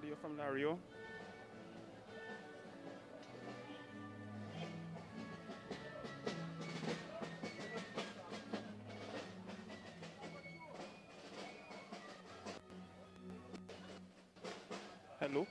audio from Lario. Hello.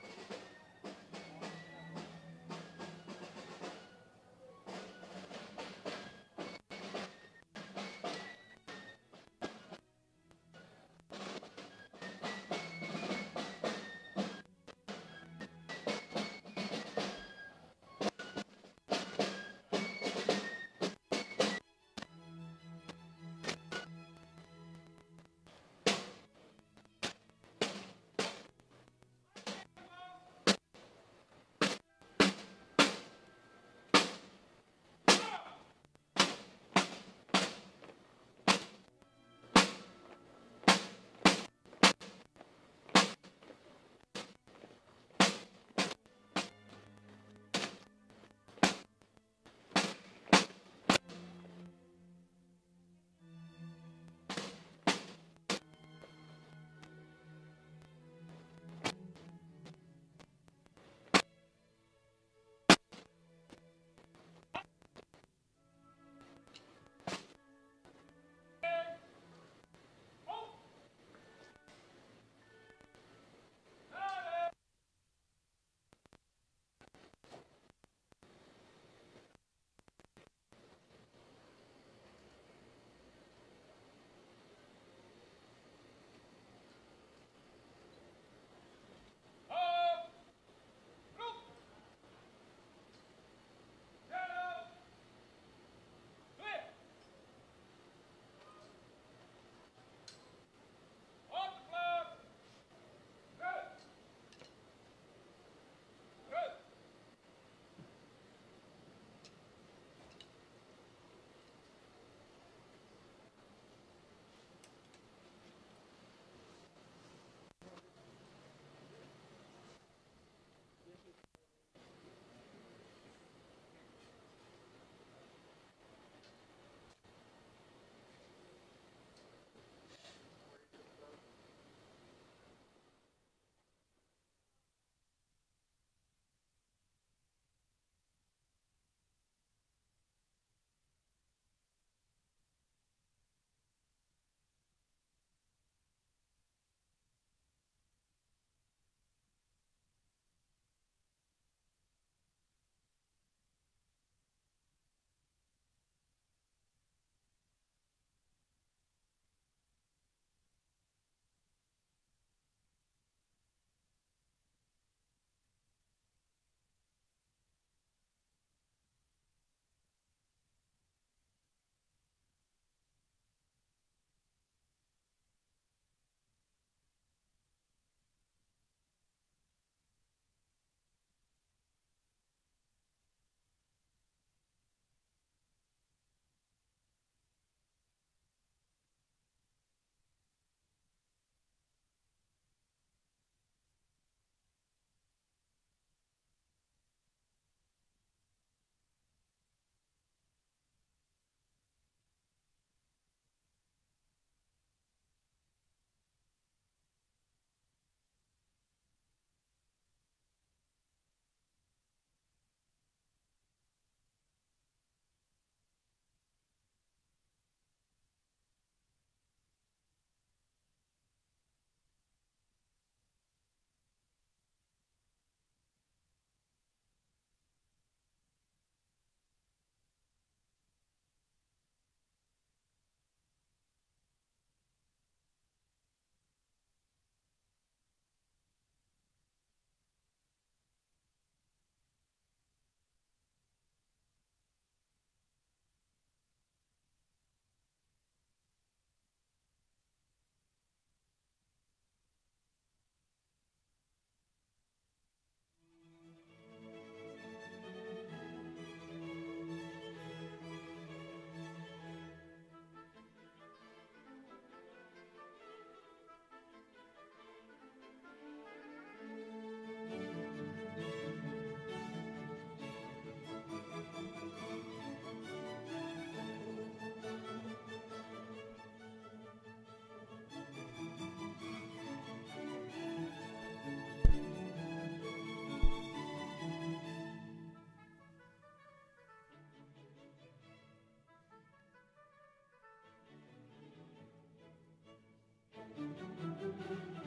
Música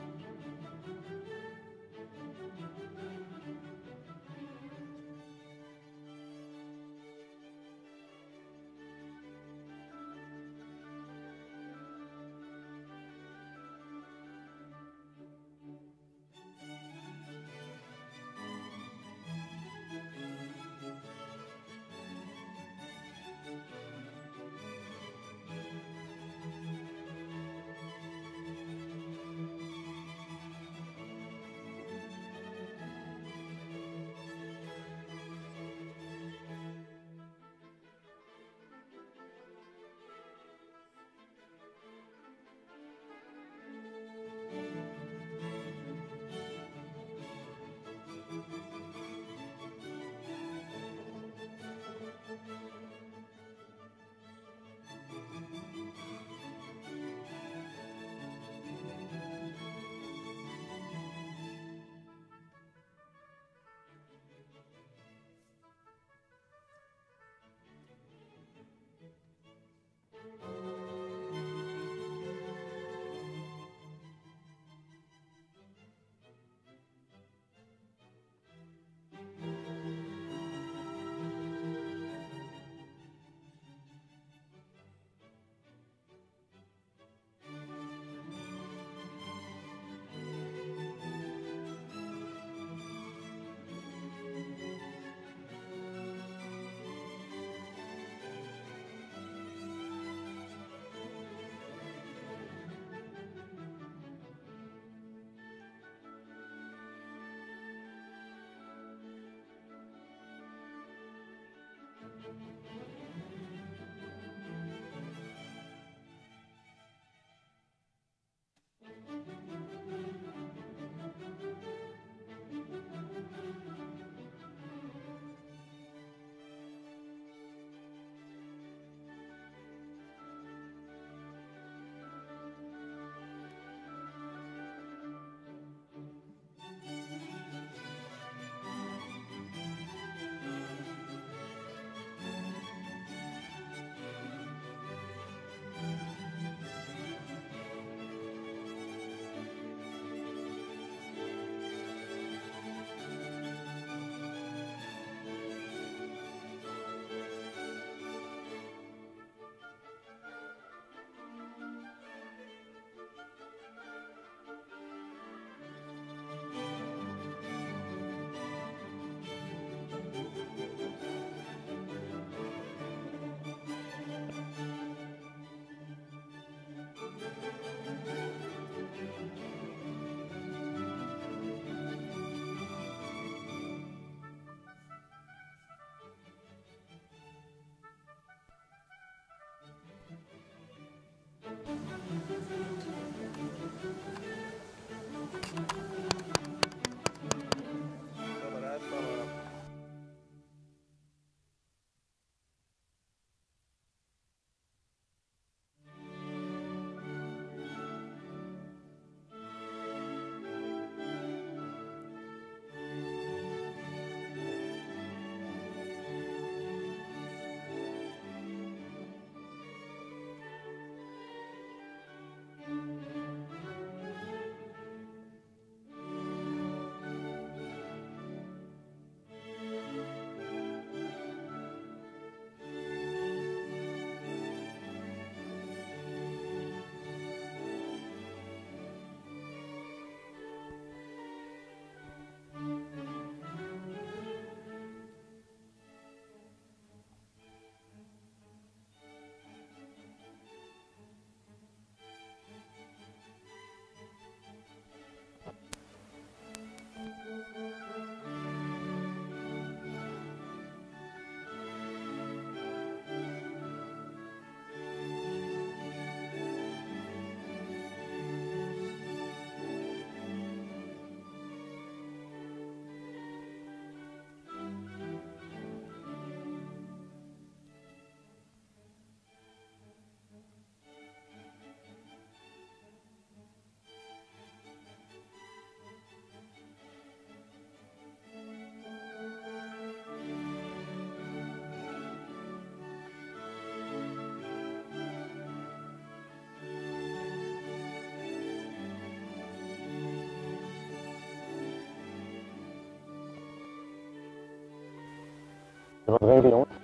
Je voudrais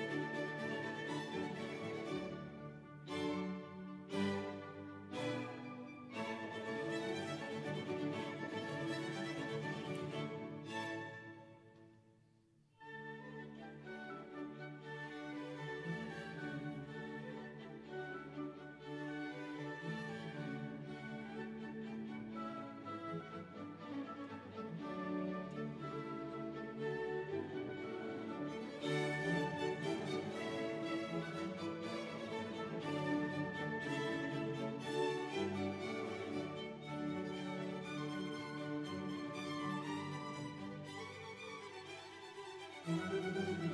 Música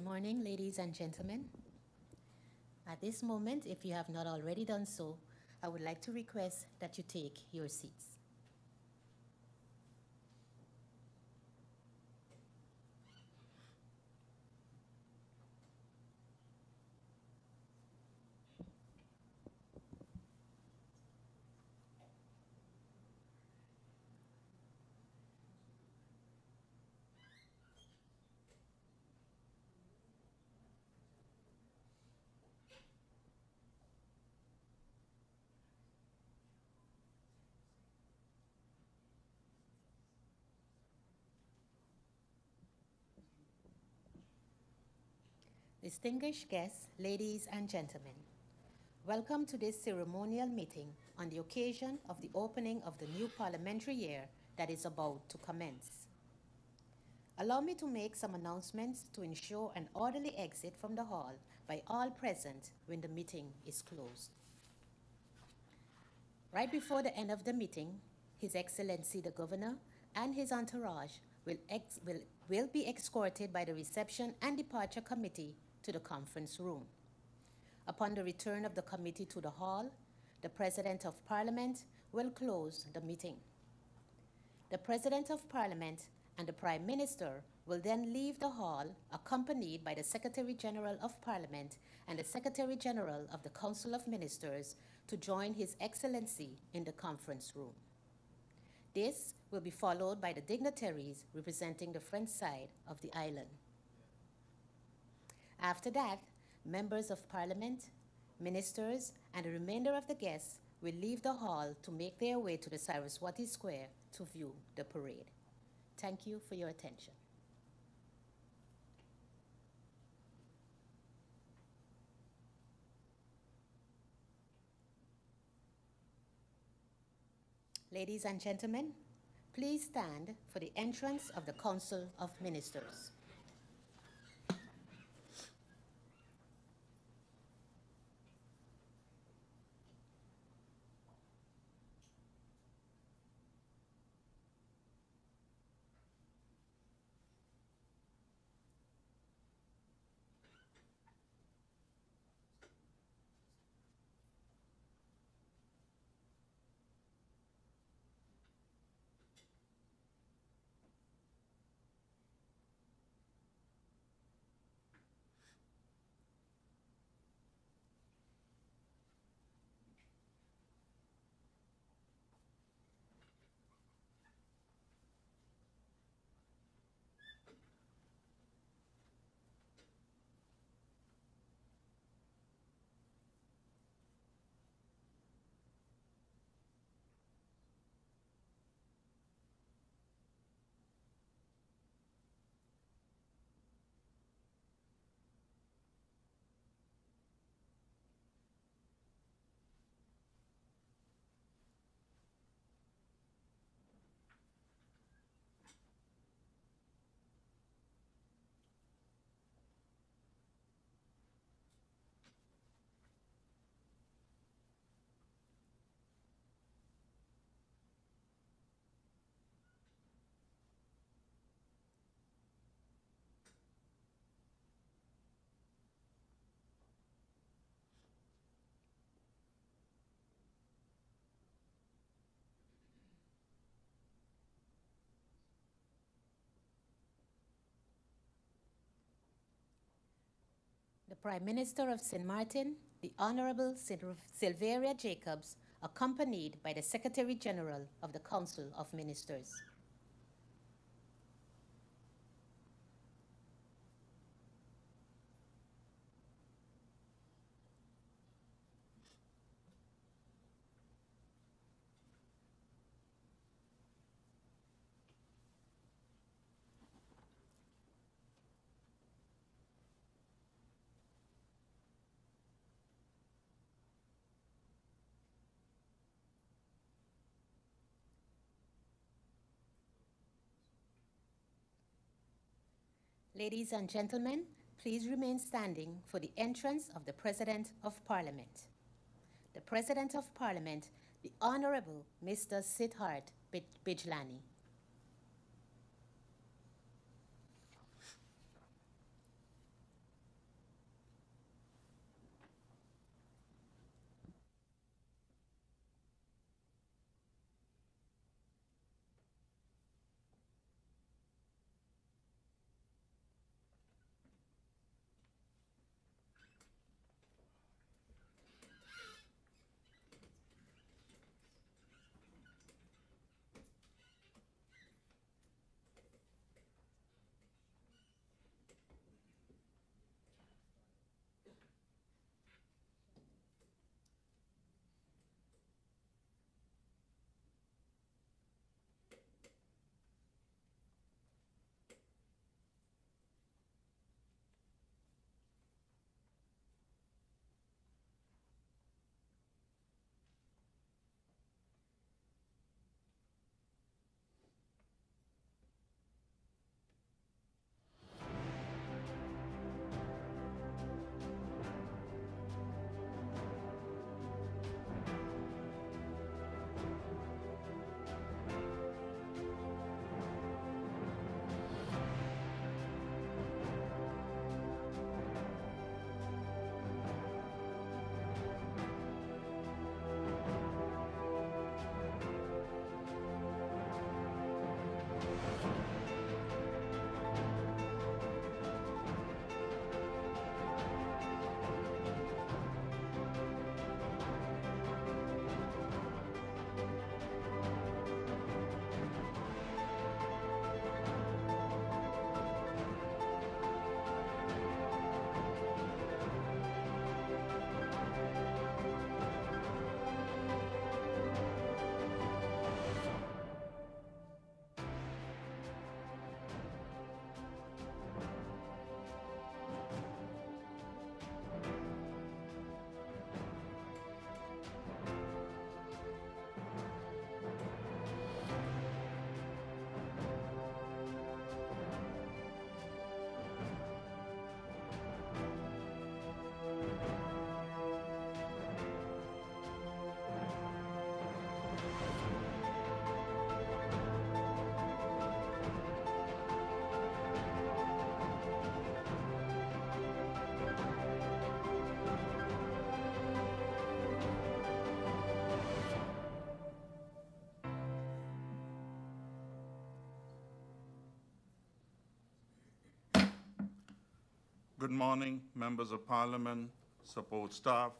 Morning, ladies and gentlemen. At this moment, if you have not already done so, I would like to request that you take your seats. Distinguished guests, ladies and gentlemen, welcome to this ceremonial meeting on the occasion of the opening of the new parliamentary year that is about to commence. Allow me to make some announcements to ensure an orderly exit from the hall by all present when the meeting is closed. Right before the end of the meeting, His Excellency the Governor and his entourage will, will, will be escorted by the Reception and Departure Committee to the conference room. Upon the return of the committee to the hall, the President of Parliament will close the meeting. The President of Parliament and the Prime Minister will then leave the hall accompanied by the Secretary General of Parliament and the Secretary General of the Council of Ministers to join His Excellency in the conference room. This will be followed by the dignitaries representing the French side of the island. After that, members of parliament, ministers, and the remainder of the guests will leave the hall to make their way to the Saraswati Square to view the parade. Thank you for your attention. Ladies and gentlemen, please stand for the entrance of the Council of Ministers. The Prime Minister of St. Martin, the Honorable Silveria Jacobs, accompanied by the Secretary General of the Council of Ministers. Ladies and gentlemen, please remain standing for the entrance of the President of Parliament. The President of Parliament, the Honorable Mr. Sidharth Bijlani. Good morning, members of parliament, support staff,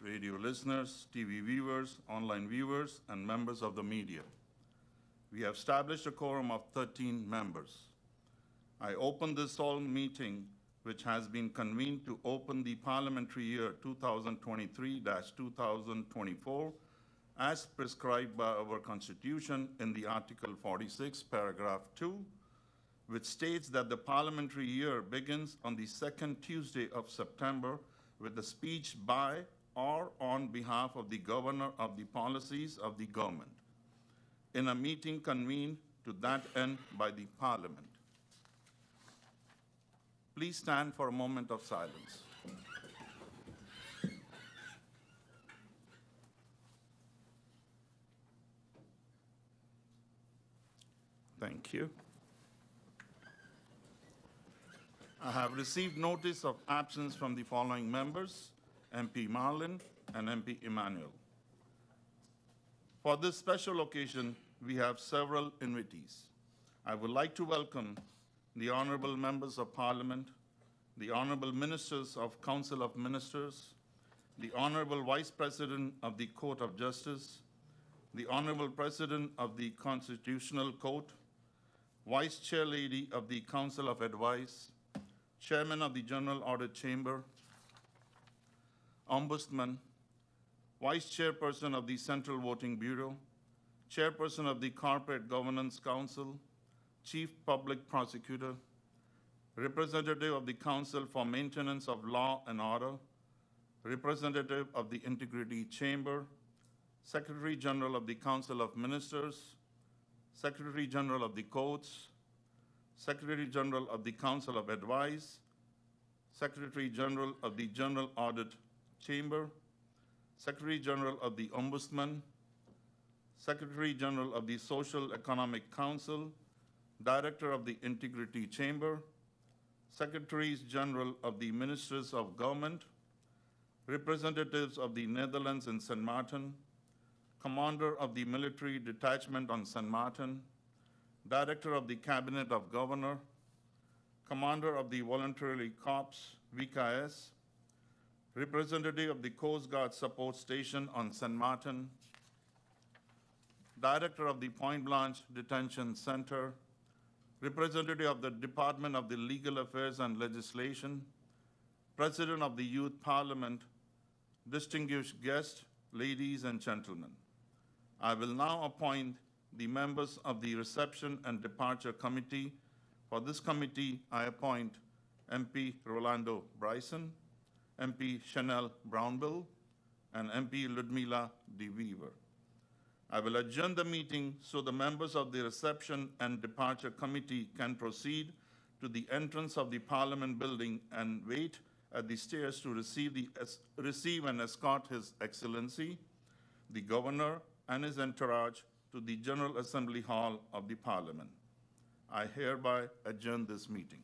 radio listeners, TV viewers, online viewers, and members of the media. We have established a quorum of 13 members. I open this solemn meeting, which has been convened to open the parliamentary year 2023-2024 as prescribed by our Constitution in the Article 46, paragraph 2, which states that the parliamentary year begins on the second Tuesday of September with a speech by or on behalf of the governor of the policies of the government in a meeting convened to that end by the parliament. Please stand for a moment of silence. Thank you. I have received notice of absence from the following members, MP Marlin and MP Emmanuel. For this special occasion, we have several invitees. I would like to welcome the honorable members of parliament, the honorable ministers of Council of Ministers, the honorable vice president of the Court of Justice, the honorable president of the Constitutional Court, vice chair lady of the Council of Advice, chairman of the General Audit Chamber, ombudsman, vice chairperson of the Central Voting Bureau, chairperson of the Corporate Governance Council, chief public prosecutor, representative of the Council for Maintenance of Law and Order, representative of the Integrity Chamber, Secretary General of the Council of Ministers, Secretary General of the Courts, Secretary General of the Council of Advice, Secretary General of the General Audit Chamber, Secretary General of the Ombudsman, Secretary General of the Social Economic Council, Director of the Integrity Chamber, Secretaries General of the Ministers of Government, representatives of the Netherlands in St. Martin, Commander of the Military Detachment on St. Martin, Director of the Cabinet of Governor, Commander of the Voluntary Corps, VKS, Representative of the Coast Guard Support Station on St. Martin, Director of the Point Blanche Detention Center, Representative of the Department of the Legal Affairs and Legislation, President of the Youth Parliament, distinguished guests, ladies and gentlemen. I will now appoint the members of the Reception and Departure Committee. For this committee, I appoint MP Rolando Brison, MP Chanel Brownbill, and MP Ludmila De Weever. I will adjourn the meeting so the members of the Reception and Departure Committee can proceed to the entrance of the Parliament building and wait at the stairs to receive, the, receive and escort His Excellency, the Governor, and his entourage to the General Assembly Hall of the Parliament. I hereby adjourn this meeting.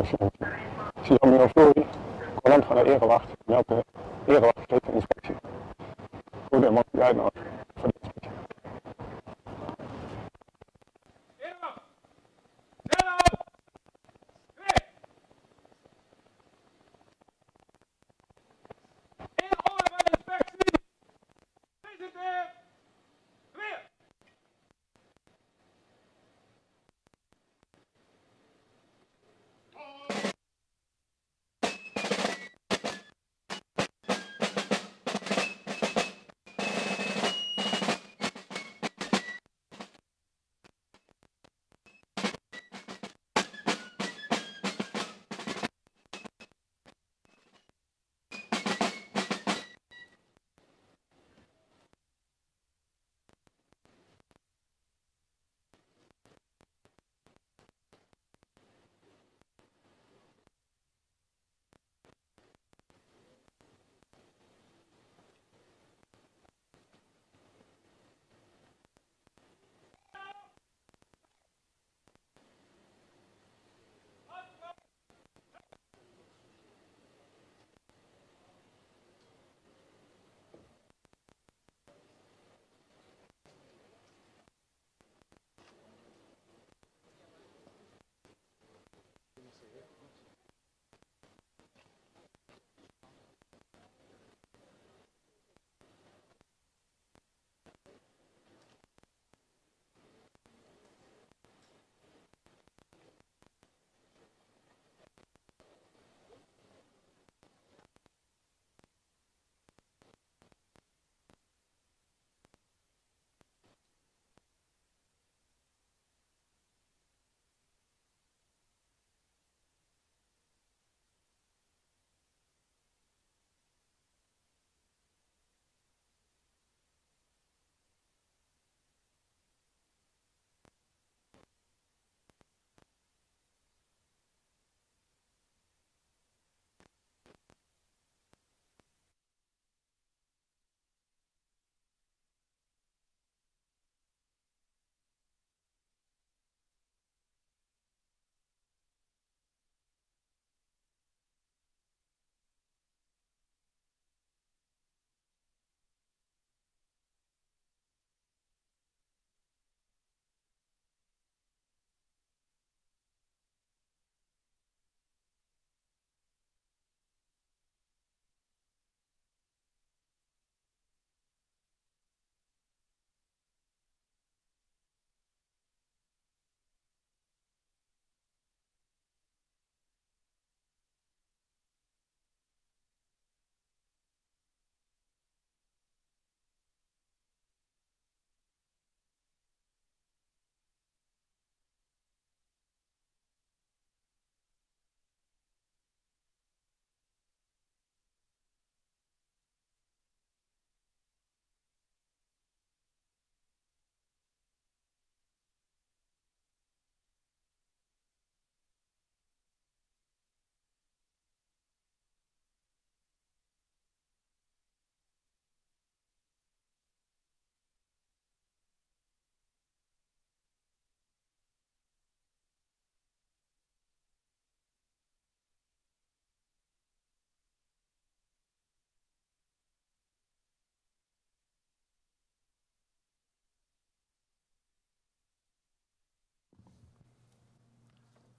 patiënt. Suzanne Ik column van het wacht.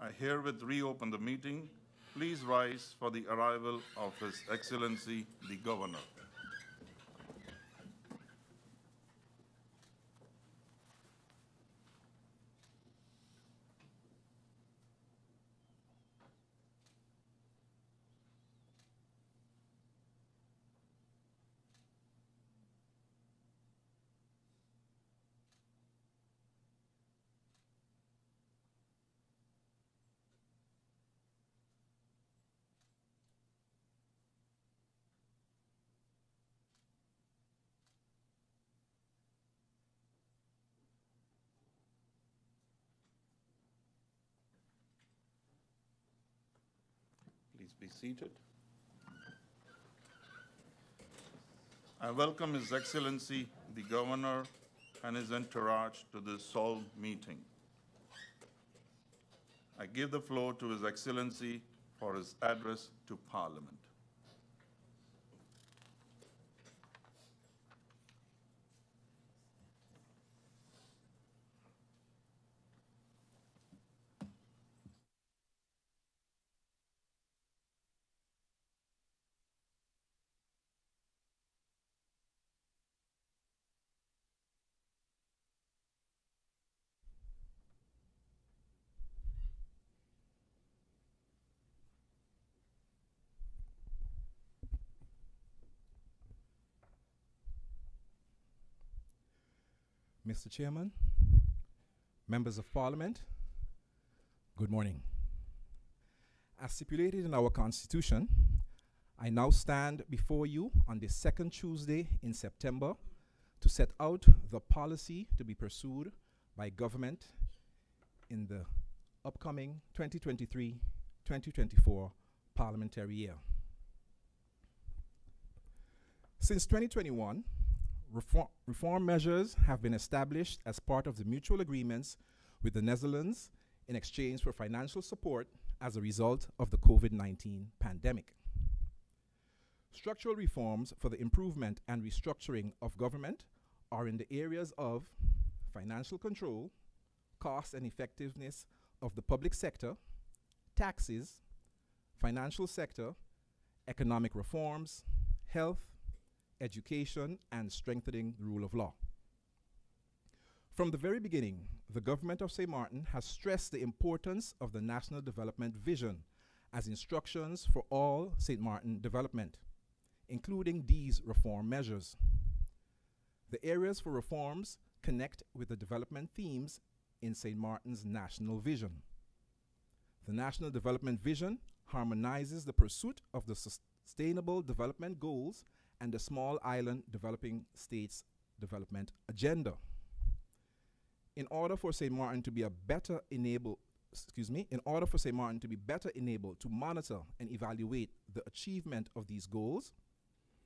I herewith reopen the meeting. Please rise for the arrival of His Excellency the Governor. Please be seated. I welcome His Excellency the Governor and his entourage to this solemn meeting. I give the floor to His Excellency for his address to Parliament. Mr. Chairman, members of parliament, good morning. As stipulated in our constitution, I now stand before you on the second Tuesday in September to set out the policy to be pursued by government in the upcoming 2023-2024 parliamentary year. Since 2021, reform, reform measures have been established as part of the mutual agreements with the Netherlands in exchange for financial support as a result of the COVID 19 pandemic. Structural reforms for the improvement and restructuring of government are in the areas of financial control, cost and effectiveness of the public sector, taxes, financial sector, economic reforms, health, education, and strengthening the rule of law. From the very beginning, the government of St. Martin has stressed the importance of the National Development Vision as instructions for all St. Martin development, including these reform measures. The areas for reforms connect with the development themes in St. Martin's National Vision. The National Development Vision harmonizes the pursuit of the Sustainable Development Goals and the Small Island Developing States Development Agenda. In order for St. Martin to be a better enabled, excuse me, in order for St. Martin to be better enabled to monitor and evaluate the achievement of these goals,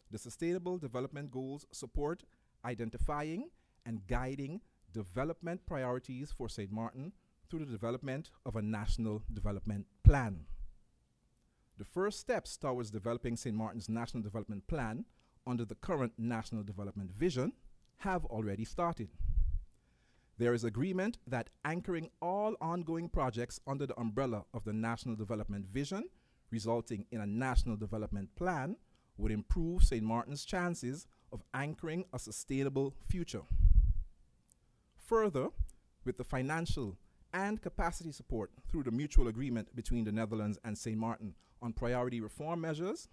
the Sustainable Development Goals support identifying and guiding development priorities for St. Martin through the development of a national development plan. The first steps towards developing St. Martin's National Development Plan under the current National Development Vision have already started. There is agreement that anchoring all ongoing projects under the umbrella of the National Development Vision, resulting in a National Development Plan, would improve St. Martin's chances of anchoring a sustainable future. Further, with the financial and capacity support through the mutual agreement between the Netherlands and St. Martin on priority reform measures,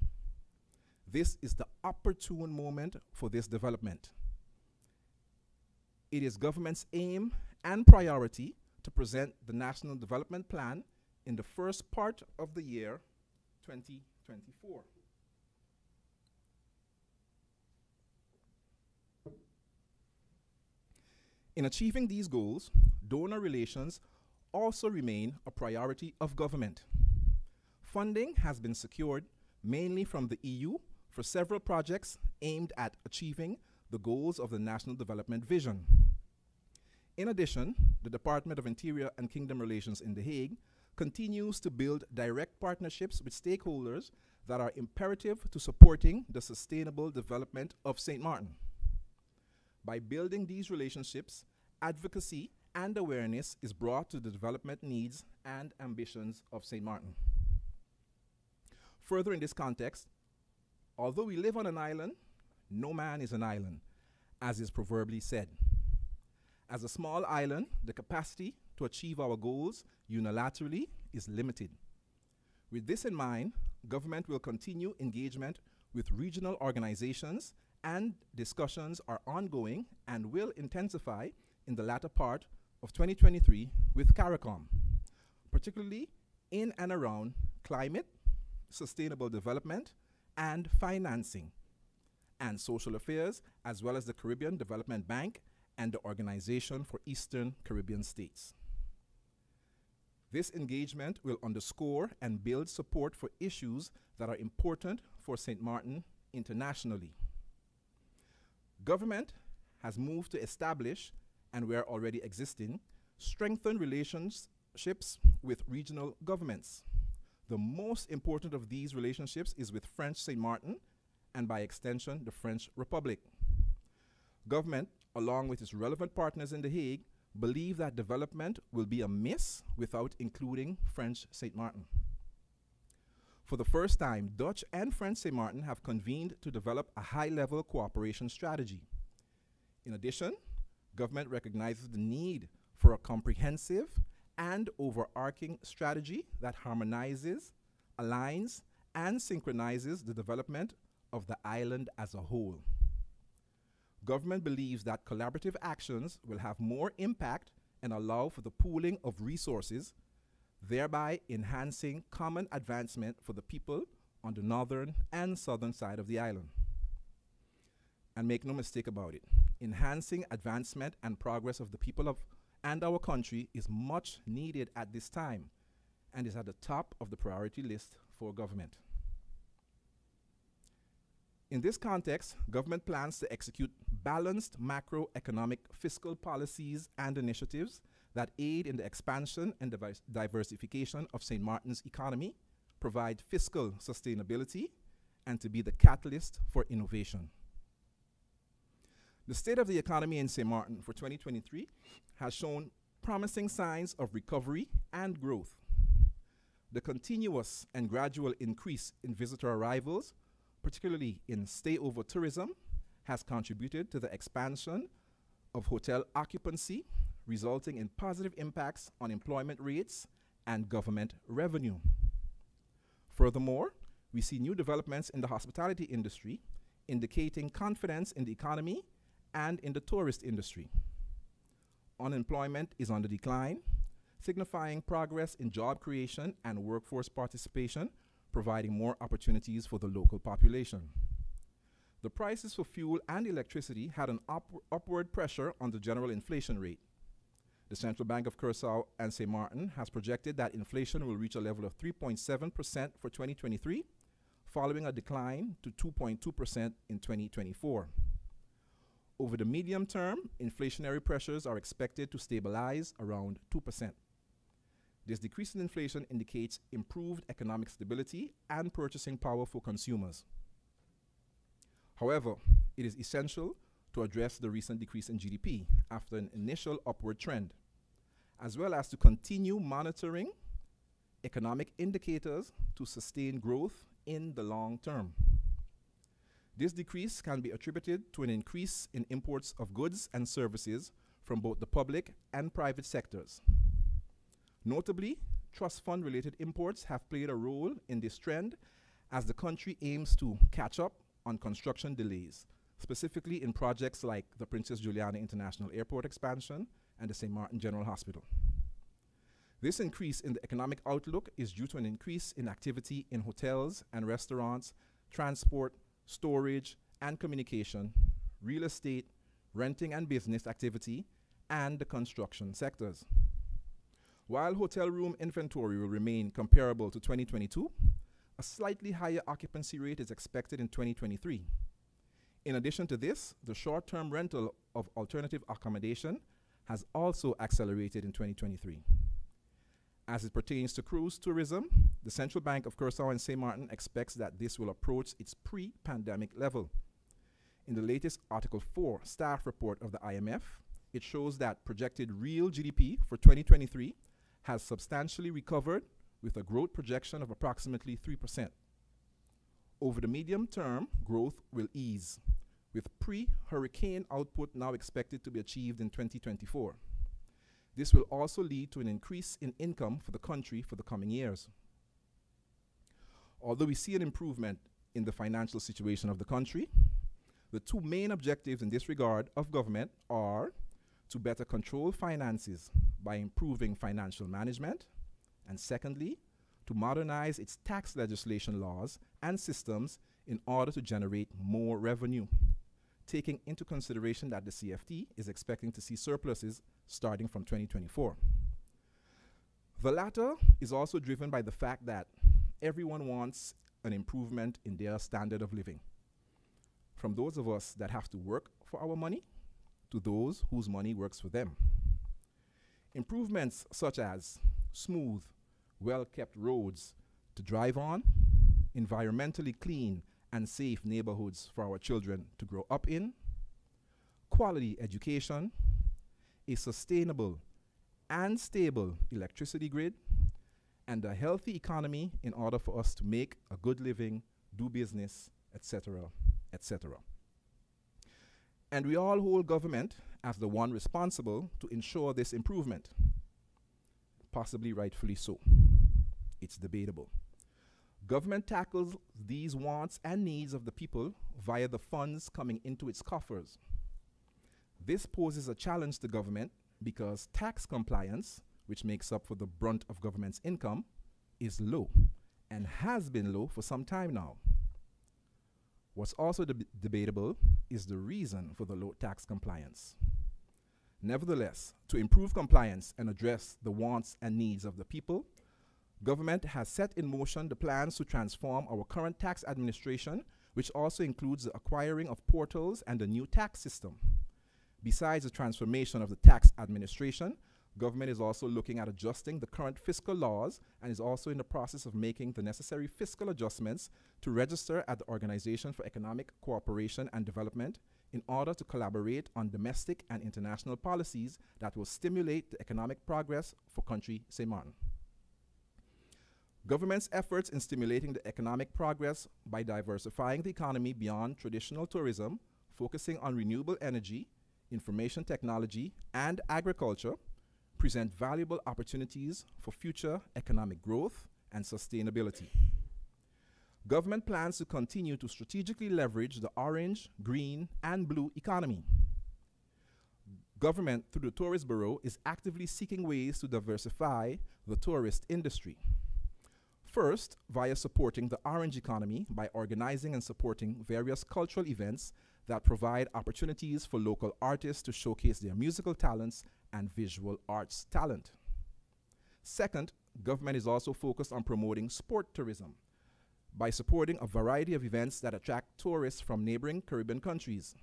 this is the opportune moment for this development. It is government's aim and priority to present the National Development Plan in the first part of the year 2024. In achieving these goals, donor relations also remain a priority of government. Funding has been secured mainly from the EU for several projects aimed at achieving the goals of the National Development Vision. In addition, the Department of Interior and Kingdom Relations in The Hague continues to build direct partnerships with stakeholders that are imperative to supporting the sustainable development of St. Martin. By building these relationships, advocacy and awareness is brought to the development needs and ambitions of St. Martin. Further in this context, Although we live on an island, no man is an island, as is proverbially said. As a small island, the capacity to achieve our goals unilaterally is limited. With this in mind, government will continue engagement with regional organizations and discussions are ongoing and will intensify in the latter part of 2023 with CARICOM, particularly in and around climate, sustainable development, and financing, and social affairs, as well as the Caribbean Development Bank and the Organization for Eastern Caribbean States. This engagement will underscore and build support for issues that are important for St. Martin internationally. Government has moved to establish, and we are already existing, strengthen relationships with regional governments. The most important of these relationships is with French St. Martin and by extension, the French Republic. Government, along with its relevant partners in The Hague, believe that development will be a miss without including French St. Martin. For the first time, Dutch and French St. Martin have convened to develop a high level cooperation strategy. In addition, government recognizes the need for a comprehensive and overarching strategy that harmonizes, aligns, and synchronizes the development of the island as a whole. Government believes that collaborative actions will have more impact and allow for the pooling of resources, thereby enhancing common advancement for the people on the northern and southern side of the island. And make no mistake about it, enhancing advancement and progress of the people of and our country is much needed at this time and is at the top of the priority list for government. In this context, government plans to execute balanced macroeconomic fiscal policies and initiatives that aid in the expansion and divers- diversification of St. Martin's economy, provide fiscal sustainability, and to be the catalyst for innovation. The state of the economy in St. Martin for 2023 has shown promising signs of recovery and growth. The continuous and gradual increase in visitor arrivals, particularly in stayover tourism, has contributed to the expansion of hotel occupancy, resulting in positive impacts on employment rates and government revenue. Furthermore, we see new developments in the hospitality industry, indicating confidence in the economy and in the tourist industry. Unemployment is on the decline, signifying progress in job creation and workforce participation, providing more opportunities for the local population. The prices for fuel and electricity had an up- upward pressure on the general inflation rate. The Central Bank of Curacao and St. Martin has projected that inflation will reach a level of 3.7% for 2023, following a decline to 2.2% in 2024. Over the medium term, inflationary pressures are expected to stabilize around 2%. This decrease in inflation indicates improved economic stability and purchasing power for consumers. However, it is essential to address the recent decrease in GDP after an initial upward trend, as well as to continue monitoring economic indicators to sustain growth in the long term. This decrease can be attributed to an increase in imports of goods and services from both the public and private sectors. Notably, trust fund related imports have played a role in this trend as the country aims to catch up on construction delays, specifically in projects like the Princess Juliana International Airport expansion and the St. Martin General Hospital. This increase in the economic outlook is due to an increase in activity in hotels and restaurants, transport, storage and communication, real estate, renting and business activity, and the construction sectors. While hotel room inventory will remain comparable to 2022, a slightly higher occupancy rate is expected in 2023. In addition to this, the short term rental of alternative accommodation has also accelerated in 2023. As it pertains to cruise tourism, the Central Bank of Curacao and St. Martin expects that this will approach its pre pandemic level. In the latest Article 4 staff report of the IMF, it shows that projected real GDP for 2023 has substantially recovered with a growth projection of approximately 3%. Over the medium term, growth will ease, with pre hurricane output now expected to be achieved in 2024. This will also lead to an increase in income for the country for the coming years. Although we see an improvement in the financial situation of the country, the two main objectives in this regard of government are to better control finances by improving financial management, and secondly, to modernize its tax legislation laws and systems in order to generate more revenue, taking into consideration that the CFT is expecting to see surpluses starting from 2024. The latter is also driven by the fact that everyone wants an improvement in their standard of living. From those of us that have to work for our money to those whose money works for them. Improvements such as smooth, well kept roads to drive on, environmentally clean and safe neighborhoods for our children to grow up in, quality education, a sustainable and stable electricity grid, and a healthy economy in order for us to make a good living, do business, etc., etc. And we all hold government as the one responsible to ensure this improvement, possibly rightfully so. It's debatable. Government tackles these wants and needs of the people via the funds coming into its coffers. This poses a challenge to government because tax compliance, which makes up for the brunt of government's income, is low and has been low for some time now. What's also deb- debatable is the reason for the low tax compliance. Nevertheless, to improve compliance and address the wants and needs of the people, government has set in motion the plans to transform our current tax administration, which also includes the acquiring of portals and a new tax system. Besides the transformation of the tax administration, government is also looking at adjusting the current fiscal laws and is also in the process of making the necessary fiscal adjustments to register at the Organization for Economic Cooperation and Development in order to collaborate on domestic and international policies that will stimulate the economic progress for country Seman. Government's efforts in stimulating the economic progress by diversifying the economy beyond traditional tourism, focusing on renewable energy, information technology, and agriculture present valuable opportunities for future economic growth and sustainability. Government plans to continue to strategically leverage the orange, green, and blue economy. Government, through the Tourist Bureau, is actively seeking ways to diversify the tourist industry. First, via supporting the orange economy by organizing and supporting various cultural events that provide opportunities for local artists to showcase their musical talents and visual arts talent. Second, government is also focused on promoting sport tourism by supporting a variety of events that attract tourists from neighboring Caribbean countries.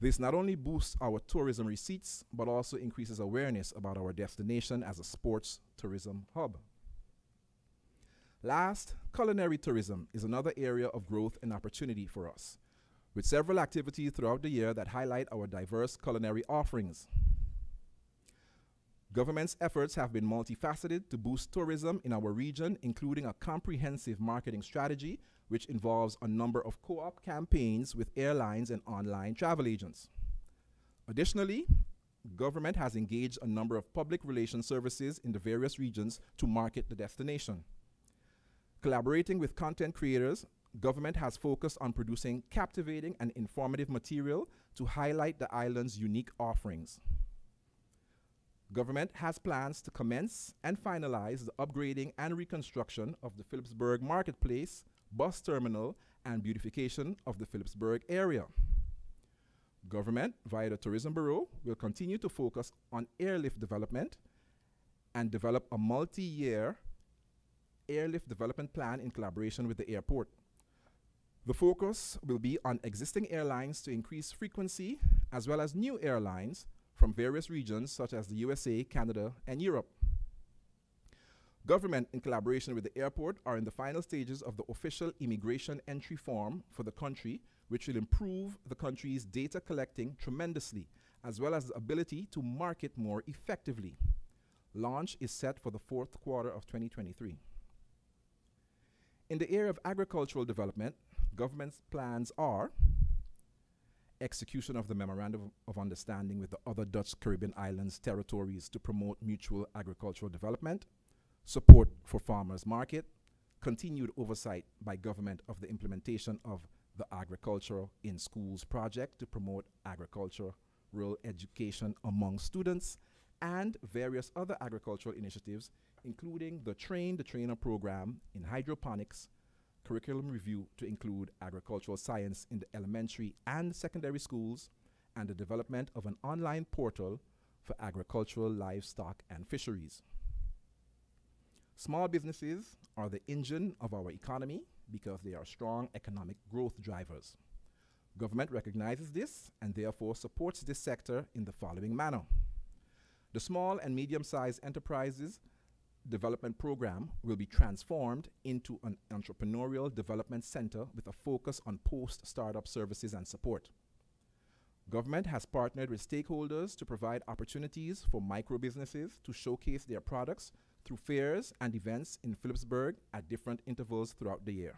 This not only boosts our tourism receipts, but also increases awareness about our destination as a sports tourism hub. Last, culinary tourism is another area of growth and opportunity for us, with several activities throughout the year that highlight our diverse culinary offerings. Government's efforts have been multifaceted to boost tourism in our region, including a comprehensive marketing strategy, which involves a number of co op campaigns with airlines and online travel agents. Additionally, government has engaged a number of public relations services in the various regions to market the destination. Collaborating with content creators, government has focused on producing captivating and informative material to highlight the island's unique offerings. Government has plans to commence and finalize the upgrading and reconstruction of the Philipsburg Marketplace, bus terminal, and beautification of the Philipsburg area. Government, via the Tourism Bureau, will continue to focus on airlift development and develop a multi year airlift development plan in collaboration with the airport. The focus will be on existing airlines to increase frequency, as well as new airlines from various regions such as the USA, Canada, and Europe. Government, in collaboration with the airport, are in the final stages of the official immigration entry form for the country, which will improve the country's data collecting tremendously, as well as the ability to market more effectively. Launch is set for the fourth quarter of 2023. In the area of agricultural development, government's plans are execution of the Memorandum of Understanding with the other Dutch Caribbean islands territories to promote mutual agricultural development, support for farmers market, continued oversight by government of the implementation of the Agriculture in Schools project to promote agricultural education among students, and various other agricultural initiatives, including the Train the Trainer program in hydroponics, curriculum review to include agricultural science in the elementary and secondary schools, and the development of an online portal for agricultural livestock and fisheries. Small businesses are the engine of our economy because they are strong economic growth drivers. Government recognizes this and therefore supports this sector in the following manner. The small and medium sized enterprises Development Program will be transformed into an entrepreneurial development center with a focus on post startup services and support. Government has partnered with stakeholders to provide opportunities for micro businesses to showcase their products through fairs and events in Philipsburg at different intervals throughout the year.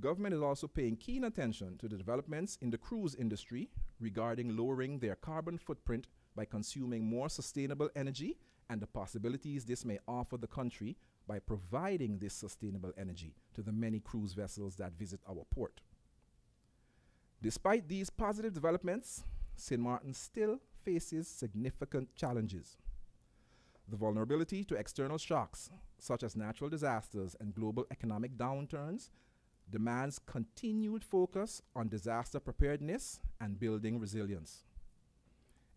Government is also paying keen attention to the developments in the cruise industry regarding lowering their carbon footprint by consuming more sustainable energy and the possibilities this may offer the country by providing this sustainable energy to the many cruise vessels that visit our port. Despite these positive developments, St. Martin still faces significant challenges. The vulnerability to external shocks, such as natural disasters and global economic downturns, demands continued focus on disaster preparedness and building resilience.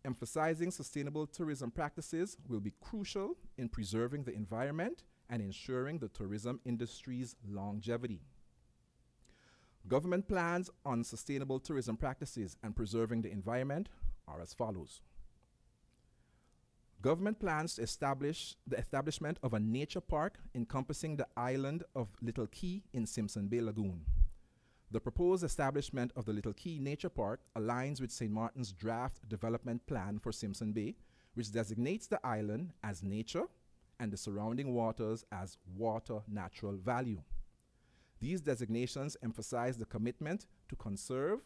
Emphasizing sustainable tourism practices will be crucial in preserving the environment and ensuring the tourism industry's longevity. Government plans on sustainable tourism practices and preserving the environment are as follows. Government plans to establish the establishment of a nature park encompassing the island of Little Key in Simpson Bay Lagoon. The proposed establishment of the Little Key Nature Park aligns with St. Martin's draft development plan for Simpson Bay, which designates the island as nature and the surrounding waters as water natural value. These designations emphasize the commitment to conserve,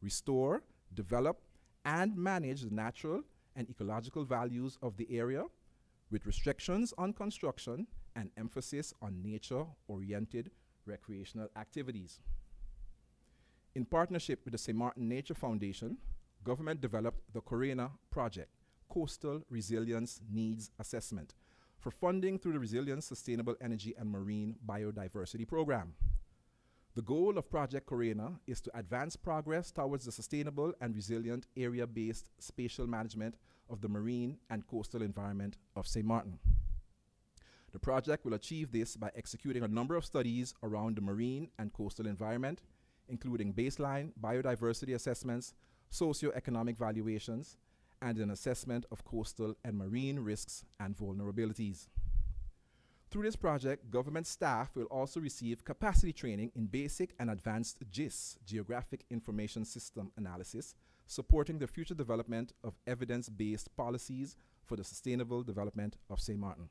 restore, develop, and manage the natural and ecological values of the area, with restrictions on construction and emphasis on nature oriented recreational activities. In partnership with the St. Martin Nature Foundation, government developed the Corena Project, Coastal Resilience Needs Assessment, for funding through the Resilience Sustainable Energy and Marine Biodiversity Program. The goal of Project Corena is to advance progress towards the sustainable and resilient area based spatial management of the marine and coastal environment of St. Martin. The project will achieve this by executing a number of studies around the marine and coastal environment, including baseline biodiversity assessments, socioeconomic valuations, and an assessment of coastal and marine risks and vulnerabilities. Through this project, government staff will also receive capacity training in basic and advanced GIS, Geographic Information System Analysis, supporting the future development of evidence based policies for the sustainable development of St. Martin.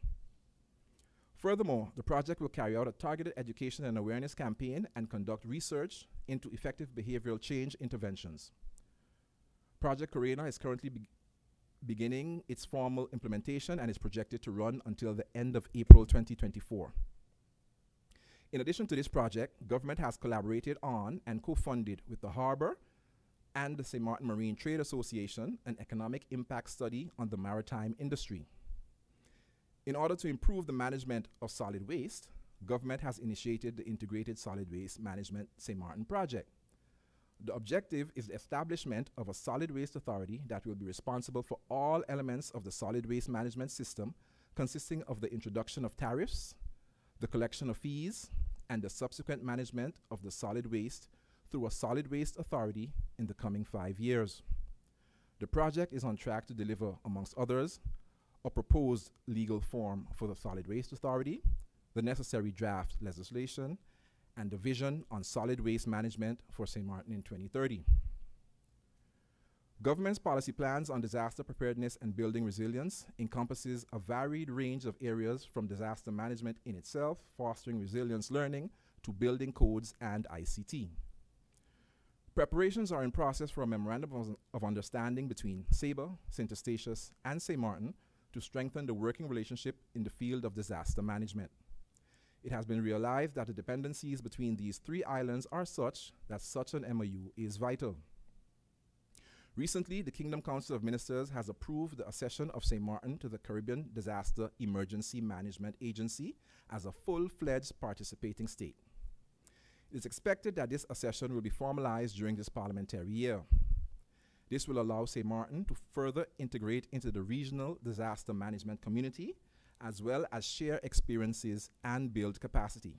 Furthermore, the project will carry out a targeted education and awareness campaign and conduct research into effective behavioral change interventions. Project Corena is currently be beginning its formal implementation and is projected to run until the end of April 2024. In addition to this project, government has collaborated on and co-funded with the Harbor and the St. Martin Marine Trade Association an economic impact study on the maritime industry. In order to improve the management of solid waste, government has initiated the Integrated Solid Waste Management St. Martin project. The objective is the establishment of a solid waste authority that will be responsible for all elements of the solid waste management system, consisting of the introduction of tariffs, the collection of fees, and the subsequent management of the solid waste through a solid waste authority in the coming five years. The project is on track to deliver, amongst others, a proposed legal form for the Solid Waste Authority, the necessary draft legislation, and the vision on solid waste management for St. Martin in 2030. Government's policy plans on disaster preparedness and building resilience encompasses a varied range of areas from disaster management in itself, fostering resilience learning, to building codes and ICT. Preparations are in process for a memorandum of, of understanding between Saba, St. Eustatius, and St. Martin to strengthen the working relationship in the field of disaster management. It has been realized that the dependencies between these three islands are such that such an MOU is vital. Recently, the Kingdom Council of Ministers has approved the accession of St. Martin to the Caribbean Disaster Emergency Management Agency as a full fledged participating state. It is expected that this accession will be formalized during this parliamentary year. This will allow St. Martin to further integrate into the regional disaster management community, as well as share experiences and build capacity.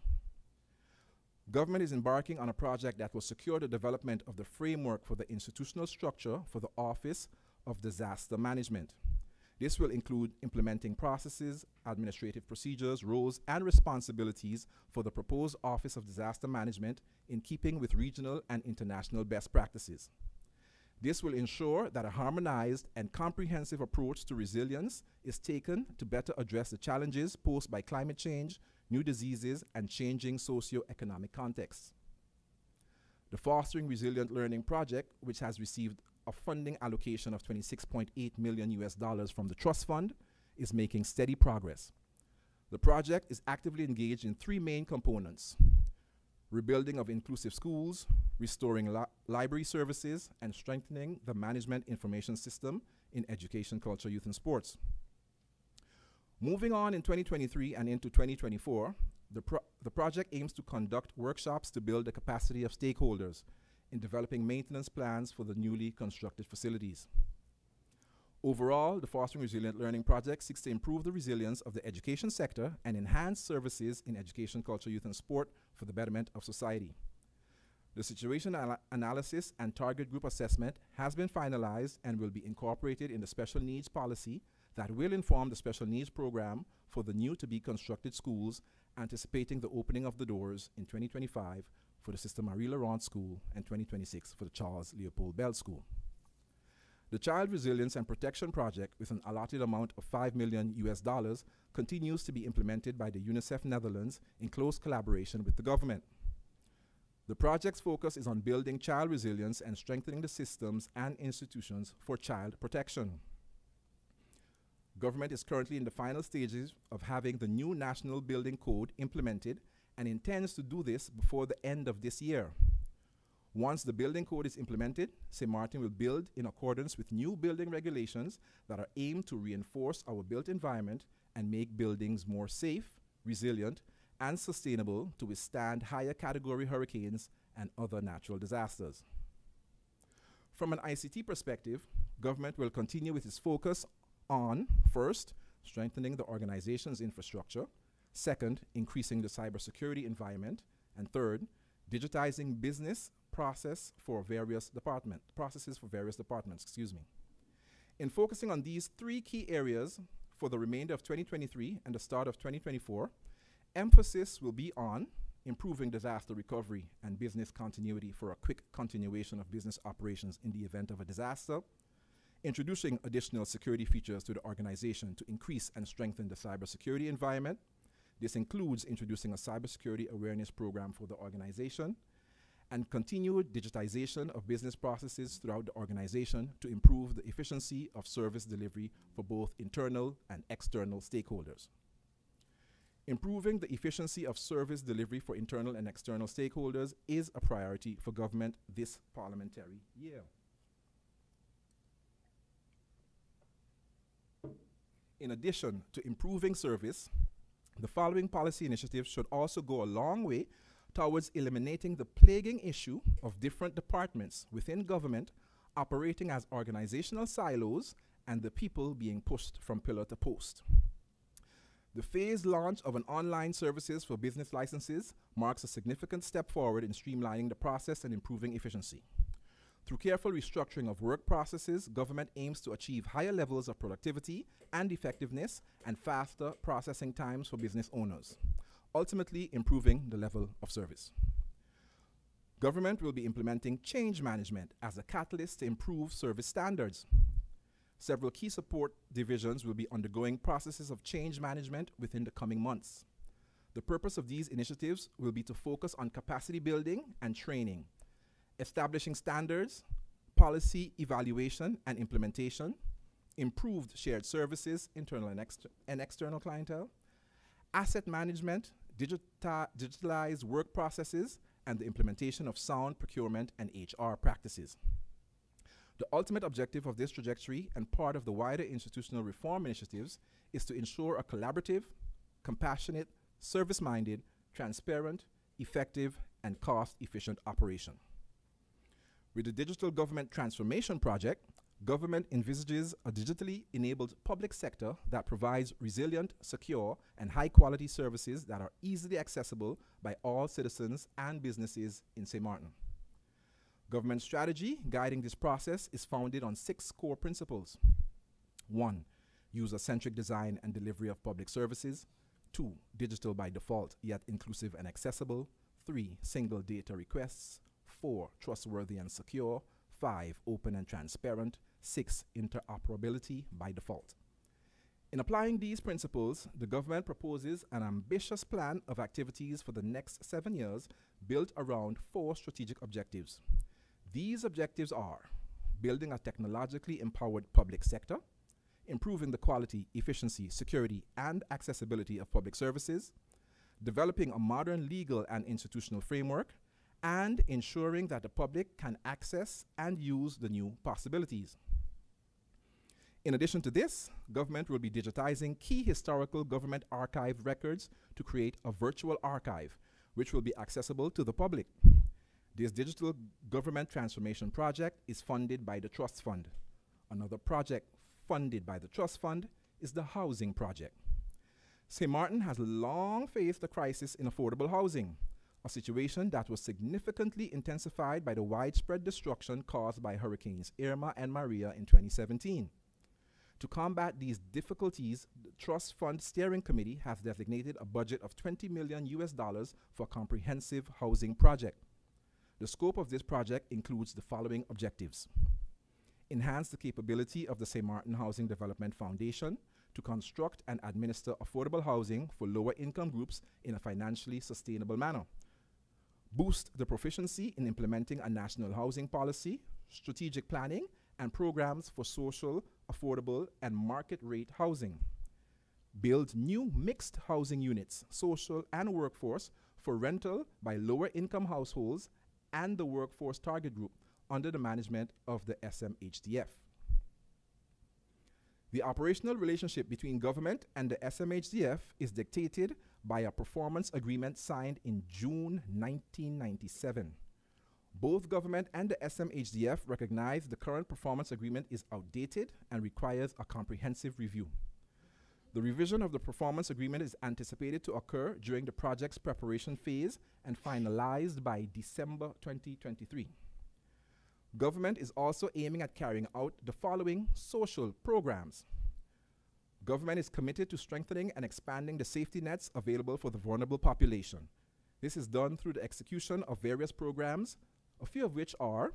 Government is embarking on a project that will secure the development of the framework for the institutional structure for the Office of Disaster Management. This will include implementing processes, administrative procedures, roles, and responsibilities for the proposed Office of Disaster Management in keeping with regional and international best practices. This will ensure that a harmonized and comprehensive approach to resilience is taken to better address the challenges posed by climate change, new diseases, and changing socio-economic contexts. The Fostering Resilient Learning Project, which has received a funding allocation of 26.8 million US dollars from the Trust Fund, is making steady progress. The project is actively engaged in three main components rebuilding of inclusive schools, restoring li- library services, and strengthening the management information system in education, culture, youth, and sports. Moving on in 2023 and into 2024, the, pro- the project aims to conduct workshops to build the capacity of stakeholders in developing maintenance plans for the newly constructed facilities. Overall, the Fostering Resilient Learning Project seeks to improve the resilience of the education sector and enhance services in education, culture, youth, and sport for the betterment of society. The situation ana- analysis and target group assessment has been finalized and will be incorporated in the special needs policy that will inform the special needs program for the new to be constructed schools, anticipating the opening of the doors in 2025 for the Sister Marie Laurent School and 2026 for the Charles Leopold Bell School. The Child Resilience and Protection Project, with an allotted amount of 5 million US dollars, continues to be implemented by the UNICEF Netherlands in close collaboration with the government. The project's focus is on building child resilience and strengthening the systems and institutions for child protection. Government is currently in the final stages of having the new National Building Code implemented and intends to do this before the end of this year. Once the building code is implemented, St. Martin will build in accordance with new building regulations that are aimed to reinforce our built environment and make buildings more safe, resilient, and sustainable to withstand higher category hurricanes and other natural disasters. From an ICT perspective, government will continue with its focus on first, strengthening the organization's infrastructure, second, increasing the cybersecurity environment, and third, digitizing business process for various department processes for various departments, excuse me. In focusing on these three key areas for the remainder of 2023 and the start of 2024, emphasis will be on improving disaster recovery and business continuity for a quick continuation of business operations in the event of a disaster, introducing additional security features to the organization to increase and strengthen the cybersecurity environment. This includes introducing a cybersecurity awareness program for the organization and continued digitization of business processes throughout the organization to improve the efficiency of service delivery for both internal and external stakeholders. Improving the efficiency of service delivery for internal and external stakeholders is a priority for government this parliamentary year. In addition to improving service, the following policy initiatives should also go a long way towards eliminating the plaguing issue of different departments within government operating as organizational silos and the people being pushed from pillar to post. The phased launch of an online services for business licenses marks a significant step forward in streamlining the process and improving efficiency. Through careful restructuring of work processes, government aims to achieve higher levels of productivity and effectiveness and faster processing times for business owners, ultimately improving the level of service. Government will be implementing change management as a catalyst to improve service standards. Several key support divisions will be undergoing processes of change management within the coming months. The purpose of these initiatives will be to focus on capacity building and training, establishing standards, policy evaluation and implementation, improved shared services, internal and, and external clientele, asset management, digita- digitalized work processes, and the implementation of sound procurement and HR practices. The ultimate objective of this trajectory and part of the wider institutional reform initiatives is to ensure a collaborative, compassionate, service minded, transparent, effective, and cost efficient operation. With the Digital Government Transformation Project, government envisages a digitally enabled public sector that provides resilient, secure, and high quality services that are easily accessible by all citizens and businesses in St. Martin. Government strategy guiding this process is founded on six core principles. One, user-centric design and delivery of public services. Two, digital by default, yet inclusive and accessible. Three, single data requests. Four, trustworthy and secure. Five, open and transparent. Six, interoperability by default. In applying these principles, the government proposes an ambitious plan of activities for the next seven years built around four strategic objectives. These objectives are building a technologically empowered public sector, improving the quality, efficiency, security, and accessibility of public services, developing a modern legal and institutional framework, and ensuring that the public can access and use the new possibilities. In addition to this, government will be digitizing key historical government archive records to create a virtual archive, which will be accessible to the public. This digital government transformation project is funded by the Trust Fund. Another project funded by the Trust Fund is the Housing Project. St. Martin has long faced a crisis in affordable housing, a situation that was significantly intensified by the widespread destruction caused by Hurricanes Irma and Maria in 2017. To combat these difficulties, the Trust Fund Steering Committee has designated a budget of 20 million US dollars for a comprehensive housing project. The scope of this project includes the following objectives. Enhance the capability of the St. Martin Housing Development Foundation to construct and administer affordable housing for lower income groups in a financially sustainable manner. Boost the proficiency in implementing a national housing policy, strategic planning, and programs for social affordable, and market rate housing. Build new mixed housing units, social and workforce, for rental by lower income households and the workforce target group under the management of the SMHDF. The operational relationship between government and the SMHDF is dictated by a performance agreement signed in June 1997. Both government and the SMHDF recognize the current performance agreement is outdated and requires a comprehensive review. The revision of the performance agreement is anticipated to occur during the project's preparation phase and finalized by December 2023. Government is also aiming at carrying out the following social programs. Government is committed to strengthening and expanding the safety nets available for the vulnerable population. This is done through the execution of various programs a few of which are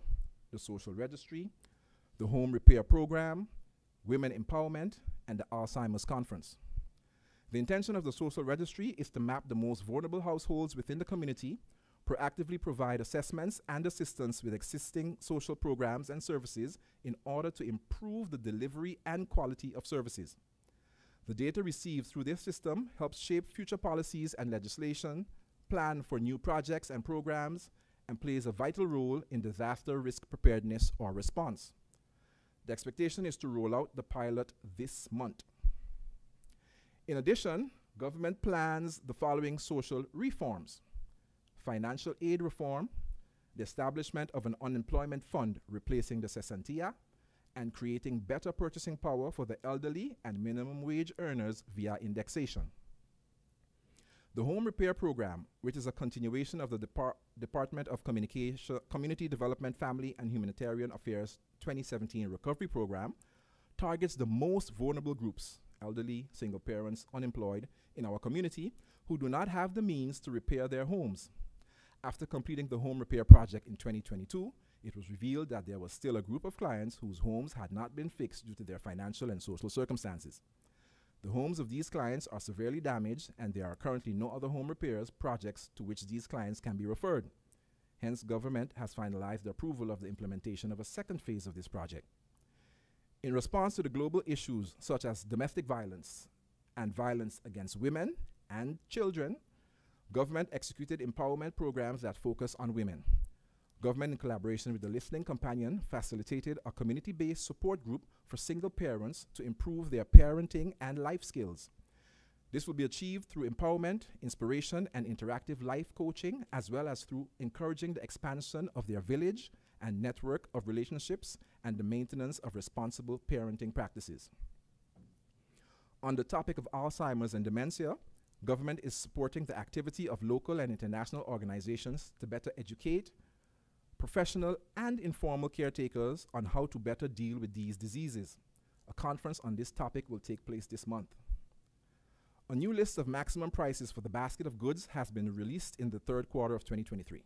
the Social Registry, the Home Repair Program, Women Empowerment, and the Alzheimer's Conference. The intention of the Social Registry is to map the most vulnerable households within the community, proactively provide assessments and assistance with existing social programs and services in order to improve the delivery and quality of services. The data received through this system helps shape future policies and legislation, plan for new projects and programs, and plays a vital role in disaster risk preparedness or response. The expectation is to roll out the pilot this month. In addition, government plans the following social reforms. Financial aid reform, the establishment of an unemployment fund replacing the cessantia, and creating better purchasing power for the elderly and minimum wage earners via indexation. The Home Repair Program, which is a continuation of the Depar Department of Communication, Community Development, Family and Humanitarian Affairs 2017 Recovery Program, targets the most vulnerable groups, elderly, single parents, unemployed, in our community who do not have the means to repair their homes. After completing the home repair project in 2022, it was revealed that there was still a group of clients whose homes had not been fixed due to their financial and social circumstances. The homes of these clients are severely damaged, and there are currently no other home repairs projects to which these clients can be referred. Hence, government has finalized the approval of the implementation of a second phase of this project. In response to the global issues such as domestic violence and violence against women and children, government executed empowerment programs that focus on women. Government, in collaboration with the Listening Companion, facilitated a community based support group for single parents to improve their parenting and life skills. This will be achieved through empowerment, inspiration, and interactive life coaching, as well as through encouraging the expansion of their village and network of relationships and the maintenance of responsible parenting practices. On the topic of Alzheimer's and dementia, government is supporting the activity of local and international organizations to better educate, professional and informal caretakers on how to better deal with these diseases. A conference on this topic will take place this month. A new list of maximum prices for the basket of goods has been released in the third quarter of 2023.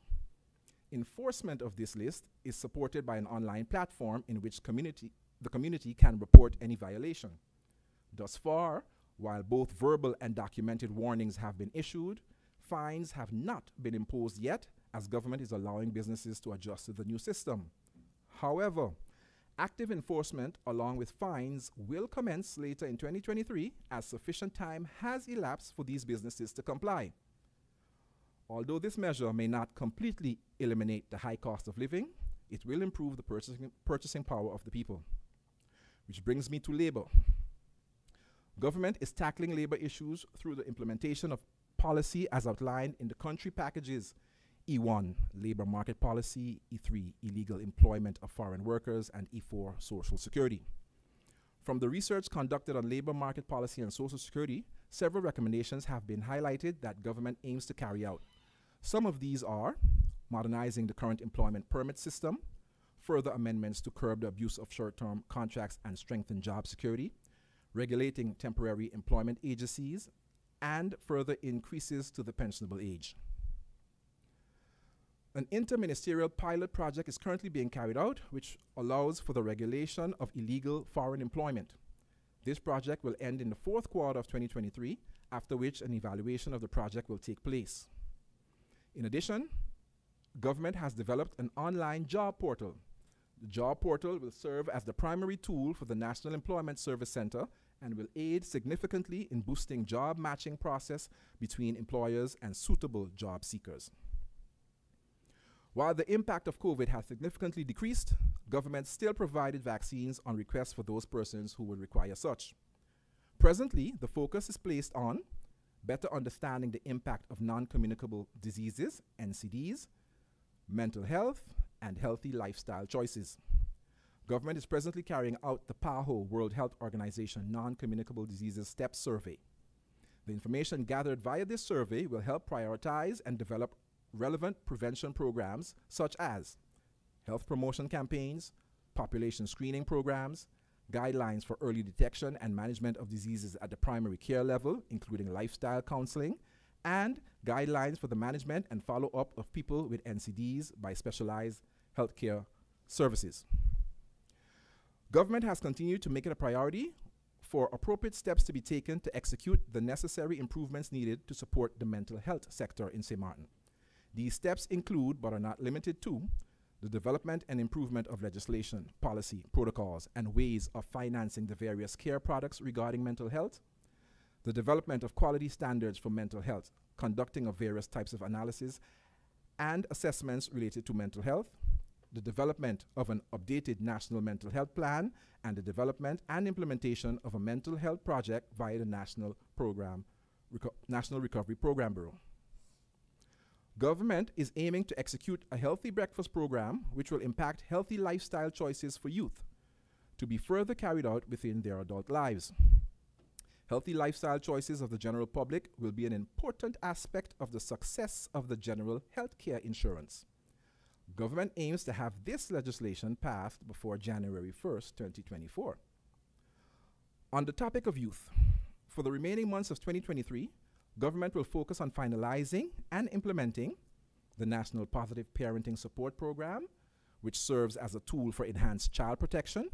Enforcement of this list is supported by an online platform in which community, the community can report any violation. Thus far, while both verbal and documented warnings have been issued, fines have not been imposed yet as government is allowing businesses to adjust to the new system. However, active enforcement along with fines will commence later in 2023 as sufficient time has elapsed for these businesses to comply. Although this measure may not completely eliminate the high cost of living, it will improve the purchasing, purchasing power of the people. Which brings me to labor. Government is tackling labor issues through the implementation of policy as outlined in the country packages E1, labor market policy, E3, illegal employment of foreign workers, and E4, social security. From the research conducted on labor market policy and social security, several recommendations have been highlighted that government aims to carry out. Some of these are modernizing the current employment permit system, further amendments to curb the abuse of short term contracts and strengthen job security, regulating temporary employment agencies, and further increases to the pensionable age. An interministerial pilot project is currently being carried out, which allows for the regulation of illegal foreign employment. This project will end in the fourth quarter of 2023, after which an evaluation of the project will take place. In addition, government has developed an online job portal. The job portal will serve as the primary tool for the National Employment Service Center and will aid significantly in boosting job matching process between employers and suitable job seekers. While the impact of COVID has significantly decreased, government still provided vaccines on request for those persons who would require such. Presently, the focus is placed on better understanding the impact of non communicable diseases, NCDs, mental health, and healthy lifestyle choices. Government is presently carrying out the PAHO World Health Organization Non Communicable Diseases STEP survey. The information gathered via this survey will help prioritize and develop relevant prevention programs such as health promotion campaigns, population screening programs, guidelines for early detection and management of diseases at the primary care level, including lifestyle counseling, and guidelines for the management and follow up of people with NCDs by specialized healthcare services. Government has continued to make it a priority for appropriate steps to be taken to execute the necessary improvements needed to support the mental health sector in St. Martin. These steps include, but are not limited to, the development and improvement of legislation, policy, protocols, and ways of financing the various care products regarding mental health, the development of quality standards for mental health, conducting of various types of analysis and assessments related to mental health, the development of an updated national mental health plan, and the development and implementation of a mental health project via the National Program, Reco- National Recovery Program Bureau. Government is aiming to execute a healthy breakfast program which will impact healthy lifestyle choices for youth to be further carried out within their adult lives. Healthy lifestyle choices of the general public will be an important aspect of the success of the general healthcare insurance. Government aims to have this legislation passed before January 1st, 2024. On the topic of youth, for the remaining months of 2023, government will focus on finalizing and implementing the National Positive Parenting Support Program, which serves as a tool for enhanced child protection,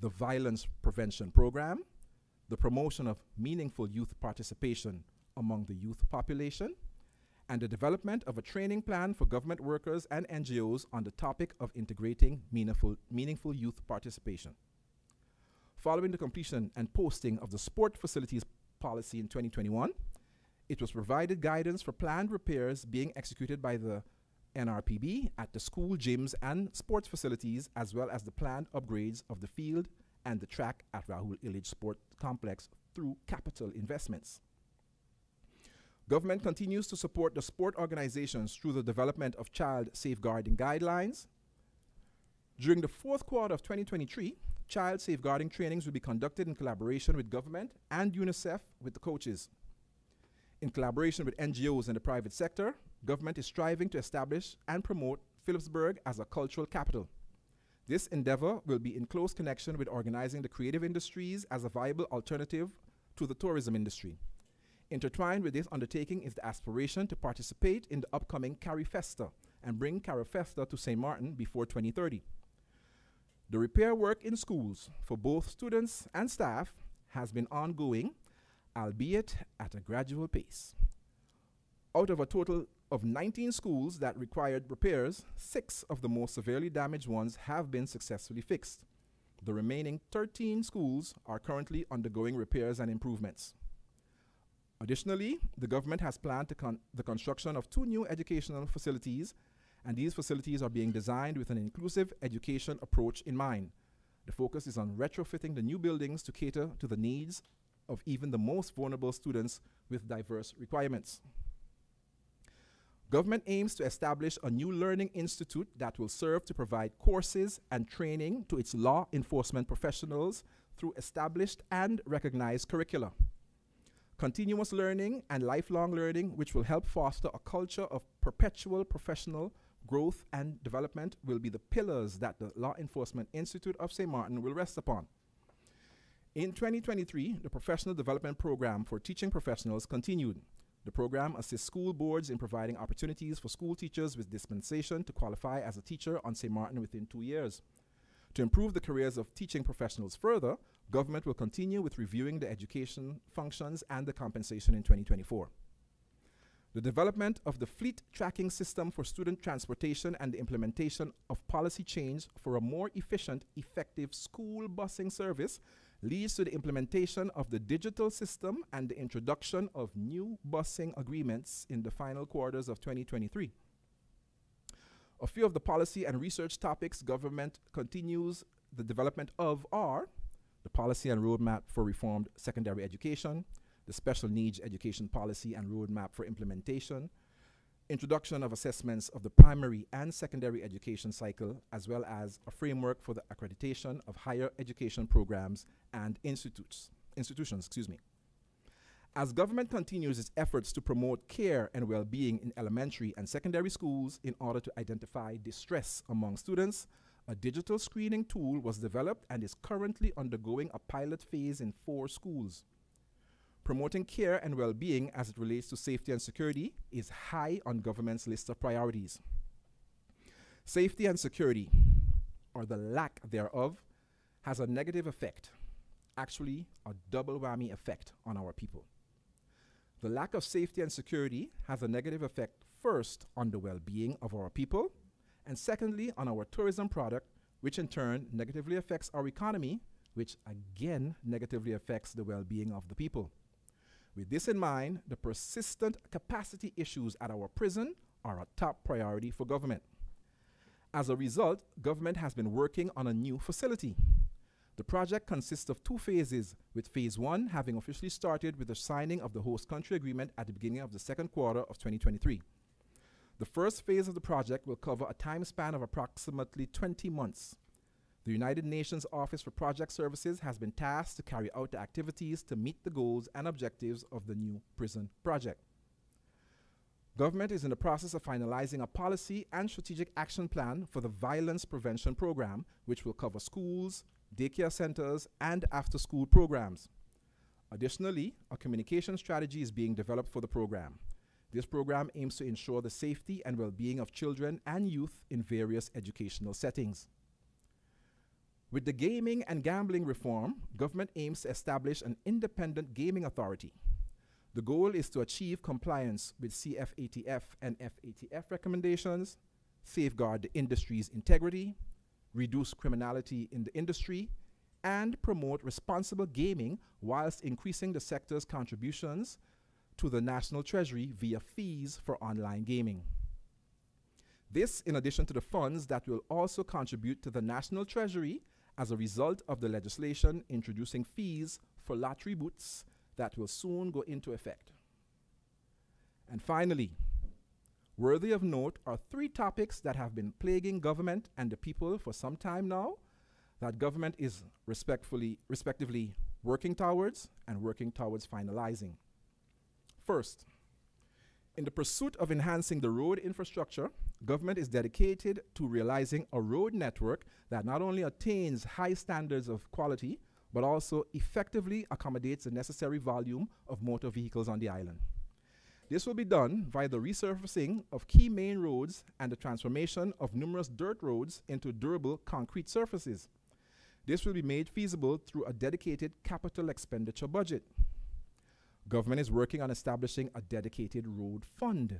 the Violence Prevention Program, the promotion of meaningful youth participation among the youth population, and the development of a training plan for government workers and NGOs on the topic of integrating meaningful, meaningful youth participation. Following the completion and posting of the sport facilities policy in 2021, it was provided guidance for planned repairs being executed by the NRPB at the school gyms and sports facilities, as well as the planned upgrades of the field and the track at Raoul Illidge Sport Complex through capital investments. Government continues to support the sport organizations through the development of child safeguarding guidelines. During the fourth quarter of 2023, child safeguarding trainings will be conducted in collaboration with government and UNICEF with the coaches. In collaboration with NGOs and the private sector, government is striving to establish and promote Philipsburg as a cultural capital. This endeavor will be in close connection with organizing the creative industries as a viable alternative to the tourism industry. Intertwined with this undertaking is the aspiration to participate in the upcoming Carifesta and bring Carifesta to St. Martin before 2030. The repair work in schools for both students and staff has been ongoing, albeit at a gradual pace. Out of a total of 19 schools that required repairs, six of the most severely damaged ones have been successfully fixed. The remaining 13 schools are currently undergoing repairs and improvements. Additionally, the government has planned con- the construction of two new educational facilities, and these facilities are being designed with an inclusive education approach in mind. The focus is on retrofitting the new buildings to cater to the needs of even the most vulnerable students with diverse requirements. Government aims to establish a new learning institute that will serve to provide courses and training to its law enforcement professionals through established and recognized curricula. Continuous learning and lifelong learning, which will help foster a culture of perpetual professional growth and development, will be the pillars that the Law Enforcement Institute of St. Martin will rest upon. In 2023, the Professional Development Program for Teaching Professionals continued. The program assists school boards in providing opportunities for school teachers with dispensation to qualify as a teacher on St. Martin within two years. To improve the careers of teaching professionals further, government will continue with reviewing the education functions and the compensation in 2024. The development of the fleet tracking system for student transportation and the implementation of policy change for a more efficient, effective school busing service leads to the implementation of the digital system and the introduction of new busing agreements in the final quarters of 2023. A few of the policy and research topics government continues the development of are the policy and roadmap for reformed secondary education, the special needs education policy and roadmap for implementation, introduction of assessments of the primary and secondary education cycle, as well as a framework for the accreditation of higher education programs and institutes, institutions. Excuse me. As government continues its efforts to promote care and well being in elementary and secondary schools in order to identify distress among students, a digital screening tool was developed and is currently undergoing a pilot phase in four schools. Promoting care and well being as it relates to safety and security is high on government's list of priorities. Safety and security, or the lack thereof, has a negative effect, actually, a double whammy effect on our people. The lack of safety and security has a negative effect first on the well being of our people, and secondly, on our tourism product, which in turn negatively affects our economy, which again negatively affects the well being of the people. With this in mind, the persistent capacity issues at our prison are a top priority for government. As a result, government has been working on a new facility. The project consists of two phases, with phase one having officially started with the signing of the host country agreement at the beginning of the second quarter of 2023. The first phase of the project will cover a time span of approximately 20 months. The United Nations Office for Project Services has been tasked to carry out the activities to meet the goals and objectives of the new prison project. Government is in the process of finalizing a policy and strategic action plan for the violence prevention program, which will cover schools, daycare centers, and after school programs. Additionally, a communication strategy is being developed for the program. This program aims to ensure the safety and well being of children and youth in various educational settings. With the gaming and gambling reform, government aims to establish an independent gaming authority. The goal is to achieve compliance with CFATF and FATF recommendations, safeguard the industry's integrity, reduce criminality in the industry, and promote responsible gaming whilst increasing the sector's contributions to the National Treasury via fees for online gaming. This, in addition to the funds that will also contribute to the National Treasury as a result of the legislation introducing fees for lottery booths that will soon go into effect. And finally, worthy of note are three topics that have been plaguing government and the people for some time now that government is respectfully, respectively working towards and working towards finalizing. First, In the pursuit of enhancing the road infrastructure, government is dedicated to realizing a road network that not only attains high standards of quality, but also effectively accommodates the necessary volume of motor vehicles on the island. This will be done via the resurfacing of key main roads and the transformation of numerous dirt roads into durable concrete surfaces. This will be made feasible through a dedicated capital expenditure budget. Government is working on establishing a dedicated road fund,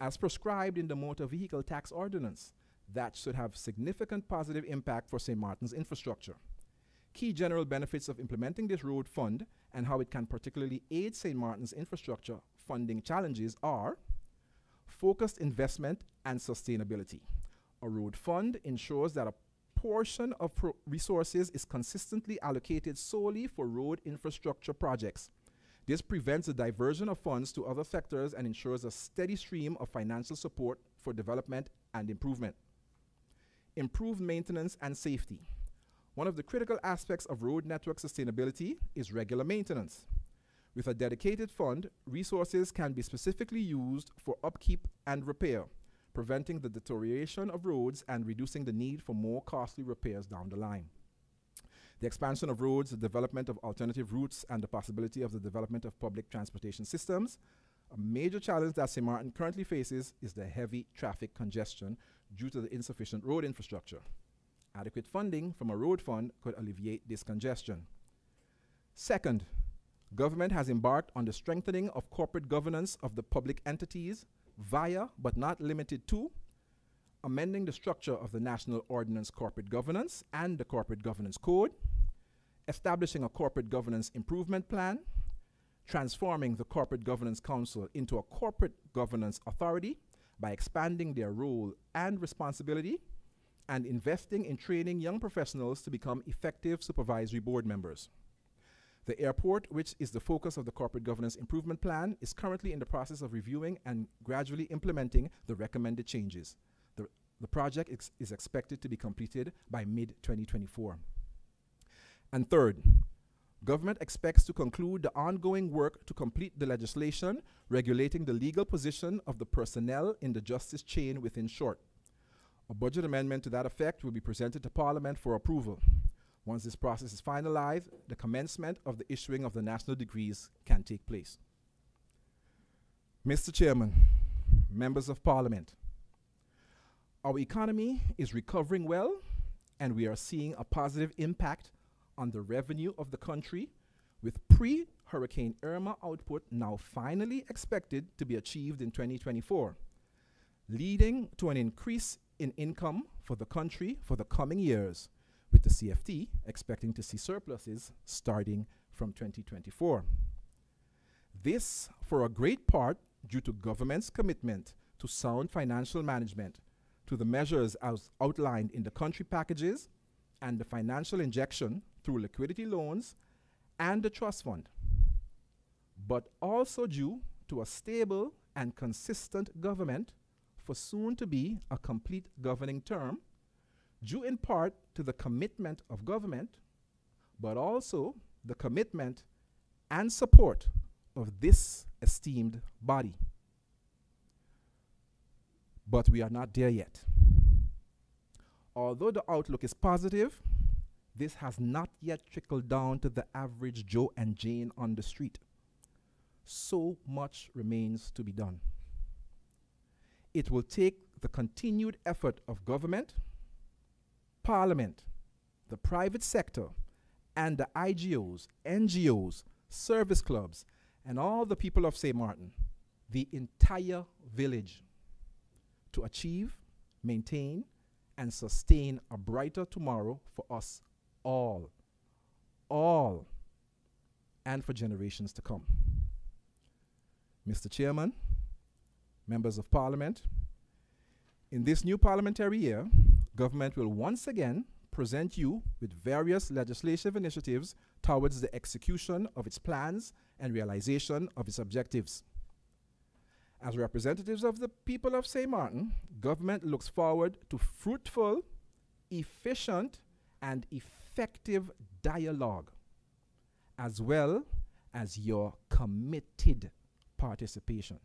as prescribed in the Motor Vehicle Tax Ordinance, that should have significant positive impact for St. Martin's infrastructure. Key general benefits of implementing this road fund and how it can particularly aid St. Martin's infrastructure funding challenges are focused investment and sustainability. A road fund ensures that a portion of resources is consistently allocated solely for road infrastructure projects. This prevents the diversion of funds to other sectors and ensures a steady stream of financial support for development and improvement. Improved maintenance and safety. One of the critical aspects of road network sustainability is regular maintenance. With a dedicated fund, resources can be specifically used for upkeep and repair, preventing the deterioration of roads and reducing the need for more costly repairs down the line. The expansion of roads, the development of alternative routes, and the possibility of the development of public transportation systems. A major challenge that St. Martin currently faces is the heavy traffic congestion due to the insufficient road infrastructure. Adequate funding from a road fund could alleviate this congestion. Second, government has embarked on the strengthening of corporate governance of the public entities via, but not limited to, amending the structure of the National Ordinance Corporate Governance and the Corporate Governance Code, establishing a corporate governance improvement plan, transforming the Corporate Governance Council into a corporate governance authority by expanding their role and responsibility, and investing in training young professionals to become effective supervisory board members. The airport, which is the focus of the Corporate Governance Improvement Plan, is currently in the process of reviewing and gradually implementing the recommended changes. The, project ex- is expected to be completed by mid 2024. And third, government expects to conclude the ongoing work to complete the legislation regulating the legal position of the personnel in the justice chain within short. A budget amendment to that effect will be presented to Parliament for approval. Once this process is finalized, the commencement of the issuing of the national degrees can take place. Mr. Chairman, members of Parliament, our economy is recovering well, and we are seeing a positive impact on the revenue of the country, with pre Hurricane Irma output now finally expected to be achieved in 2024, leading to an increase in income for the country for the coming years, with the CFT expecting to see surpluses starting from 2024. This, for a great part, due to government's commitment to sound financial management, to the measures as outlined in the country packages, and the financial injection through liquidity loans and the trust fund, but also due to a stable and consistent government for soon to be a complete governing term, due in part to the commitment of government, but also the commitment and support of this esteemed body. But we are not there yet. Although the outlook is positive, this has not yet trickled down to the average Joe and Jane on the street. So much remains to be done. It will take the continued effort of government, parliament, the private sector, and the IGOs, NGOs, service clubs, and all the people of St. Martin, the entire village, to achieve, maintain, and sustain a brighter tomorrow for us all, all, and for generations to come. Mr. Chairman, members of parliament, in this new parliamentary year, government will once again present you with various legislative initiatives towards the execution of its plans and realization of its objectives. As representatives of the people of St. Martin, government looks forward to fruitful, efficient, and effective dialogue, as well as your committed participation.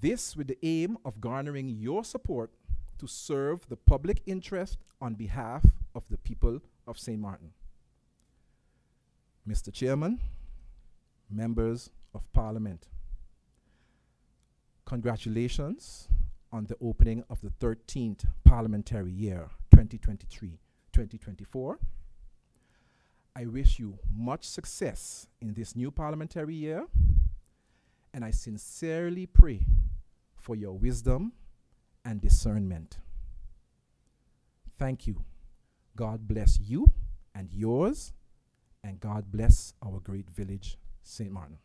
This with the aim of garnering your support to serve the public interest on behalf of the people of St. Martin. Mr. Chairman, members of Parliament, congratulations on the opening of the 13th parliamentary year 2023 2024. I wish you much success in this new parliamentary year, and I sincerely pray for your wisdom and discernment. Thank you. God bless you and yours, and God bless our great village, St. Martin.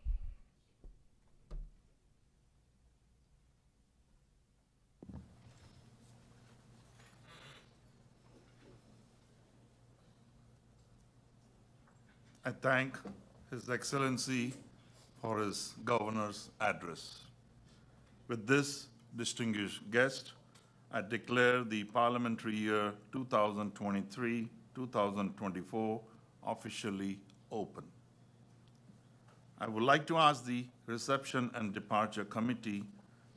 I thank His Excellency for his governor's address. With this distinguished guest, I declare the parliamentary year 2023-2024 officially open. I would like to ask the Reception and Departure Committee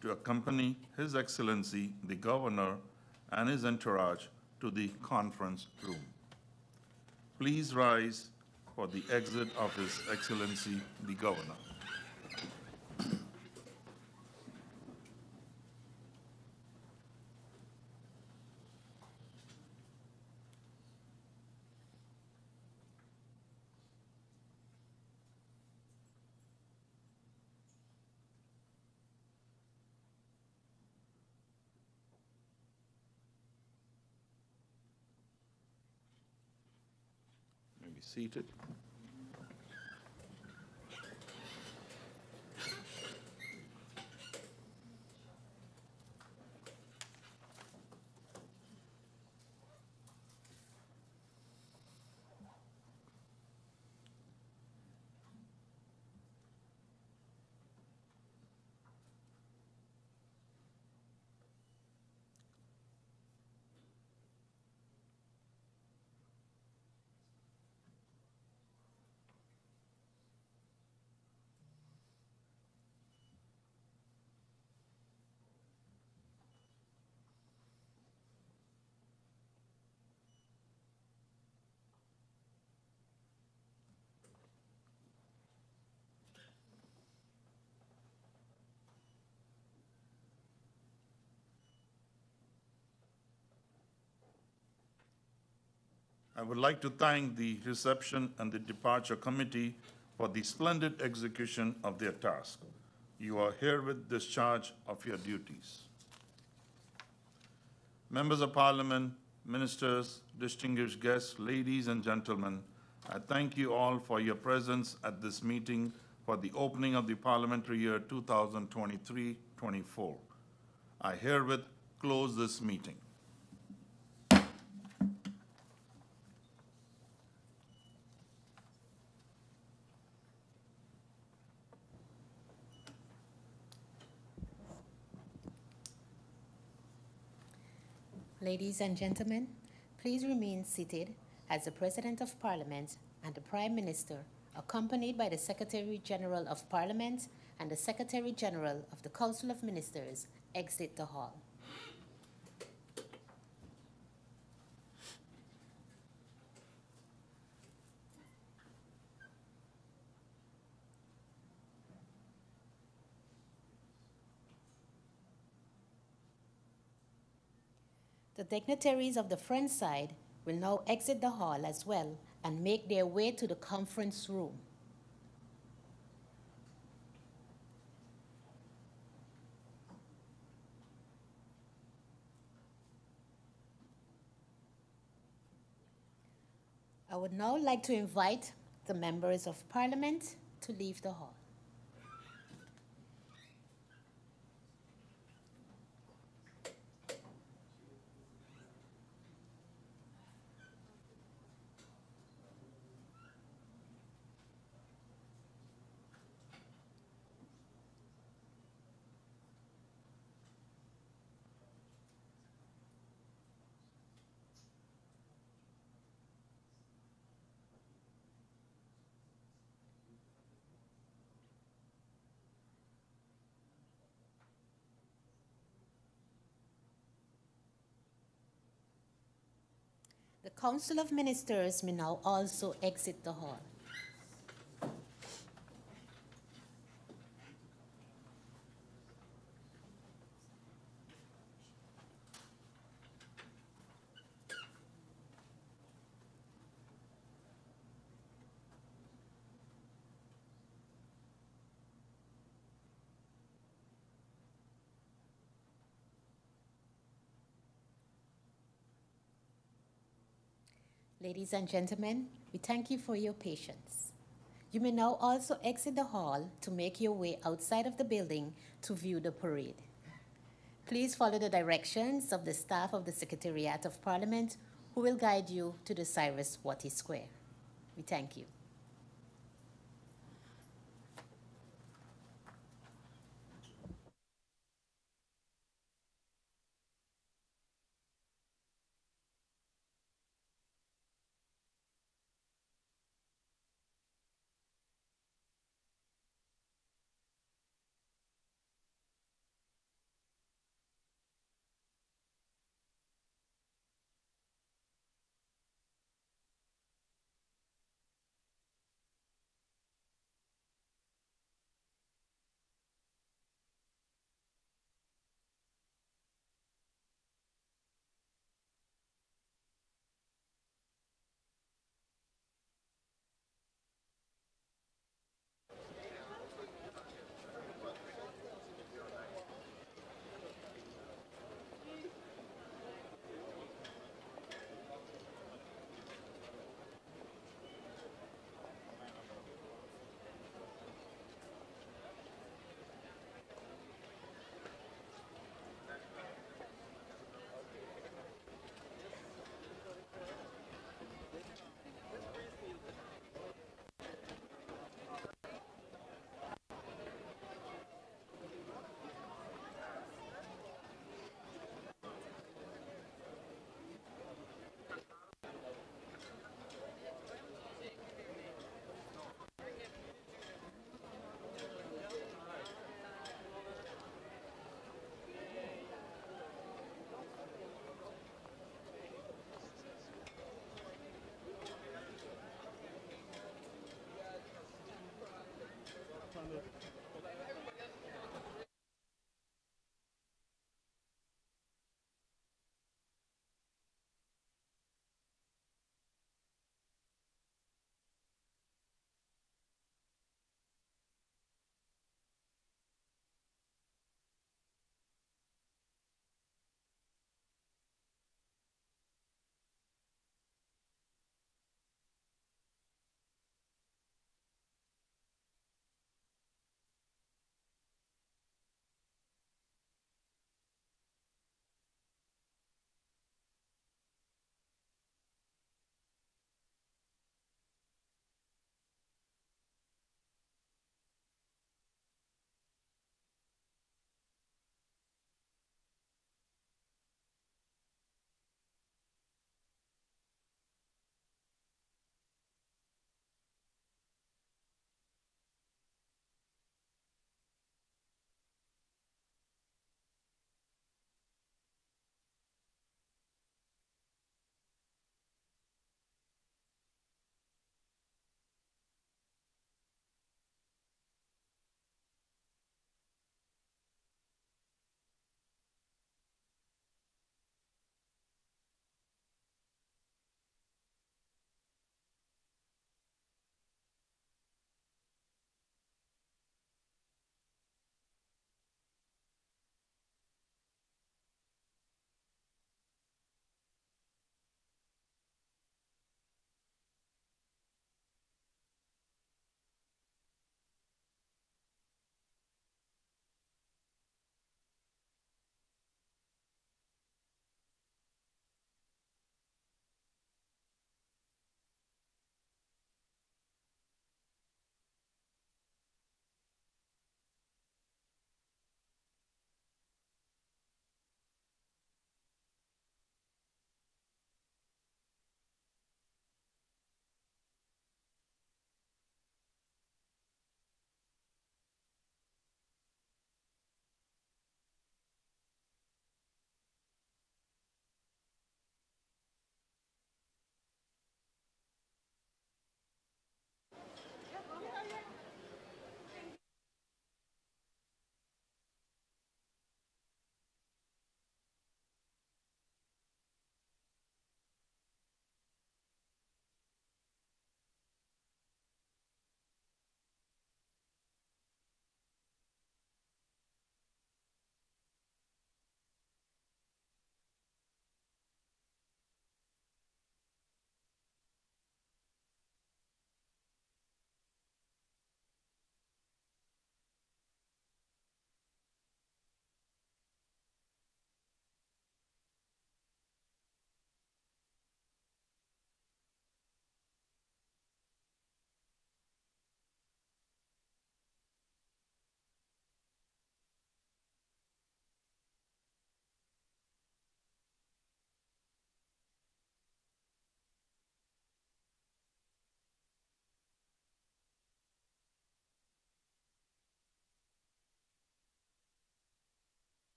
to accompany His Excellency the Governor and his entourage to the conference room. Please rise for the exit of His Excellency the Governor. May be seated. I would like to thank the reception and the departure committee for the splendid execution of their task. You are here herewith discharged of your duties. Members of Parliament, ministers, distinguished guests, ladies and gentlemen, I thank you all for your presence at this meeting for the opening of the parliamentary year 2023-24. I herewith close this meeting. Ladies and gentlemen, please remain seated as the President of Parliament and the Prime Minister, accompanied by the Secretary General of Parliament and the Secretary General of the Council of Ministers, exit the hall. The dignitaries of the front side will now exit the hall as well and make their way to the conference room. I would now like to invite the members of parliament to leave the hall. Council of Ministers may now also exit the hall. Ladies and gentlemen, we thank you for your patience. You may now also exit the hall to make your way outside of the building to view the parade. Please follow the directions of the staff of the Secretariat of Parliament who will guide you to the Cyrus Wathey Square. We thank you.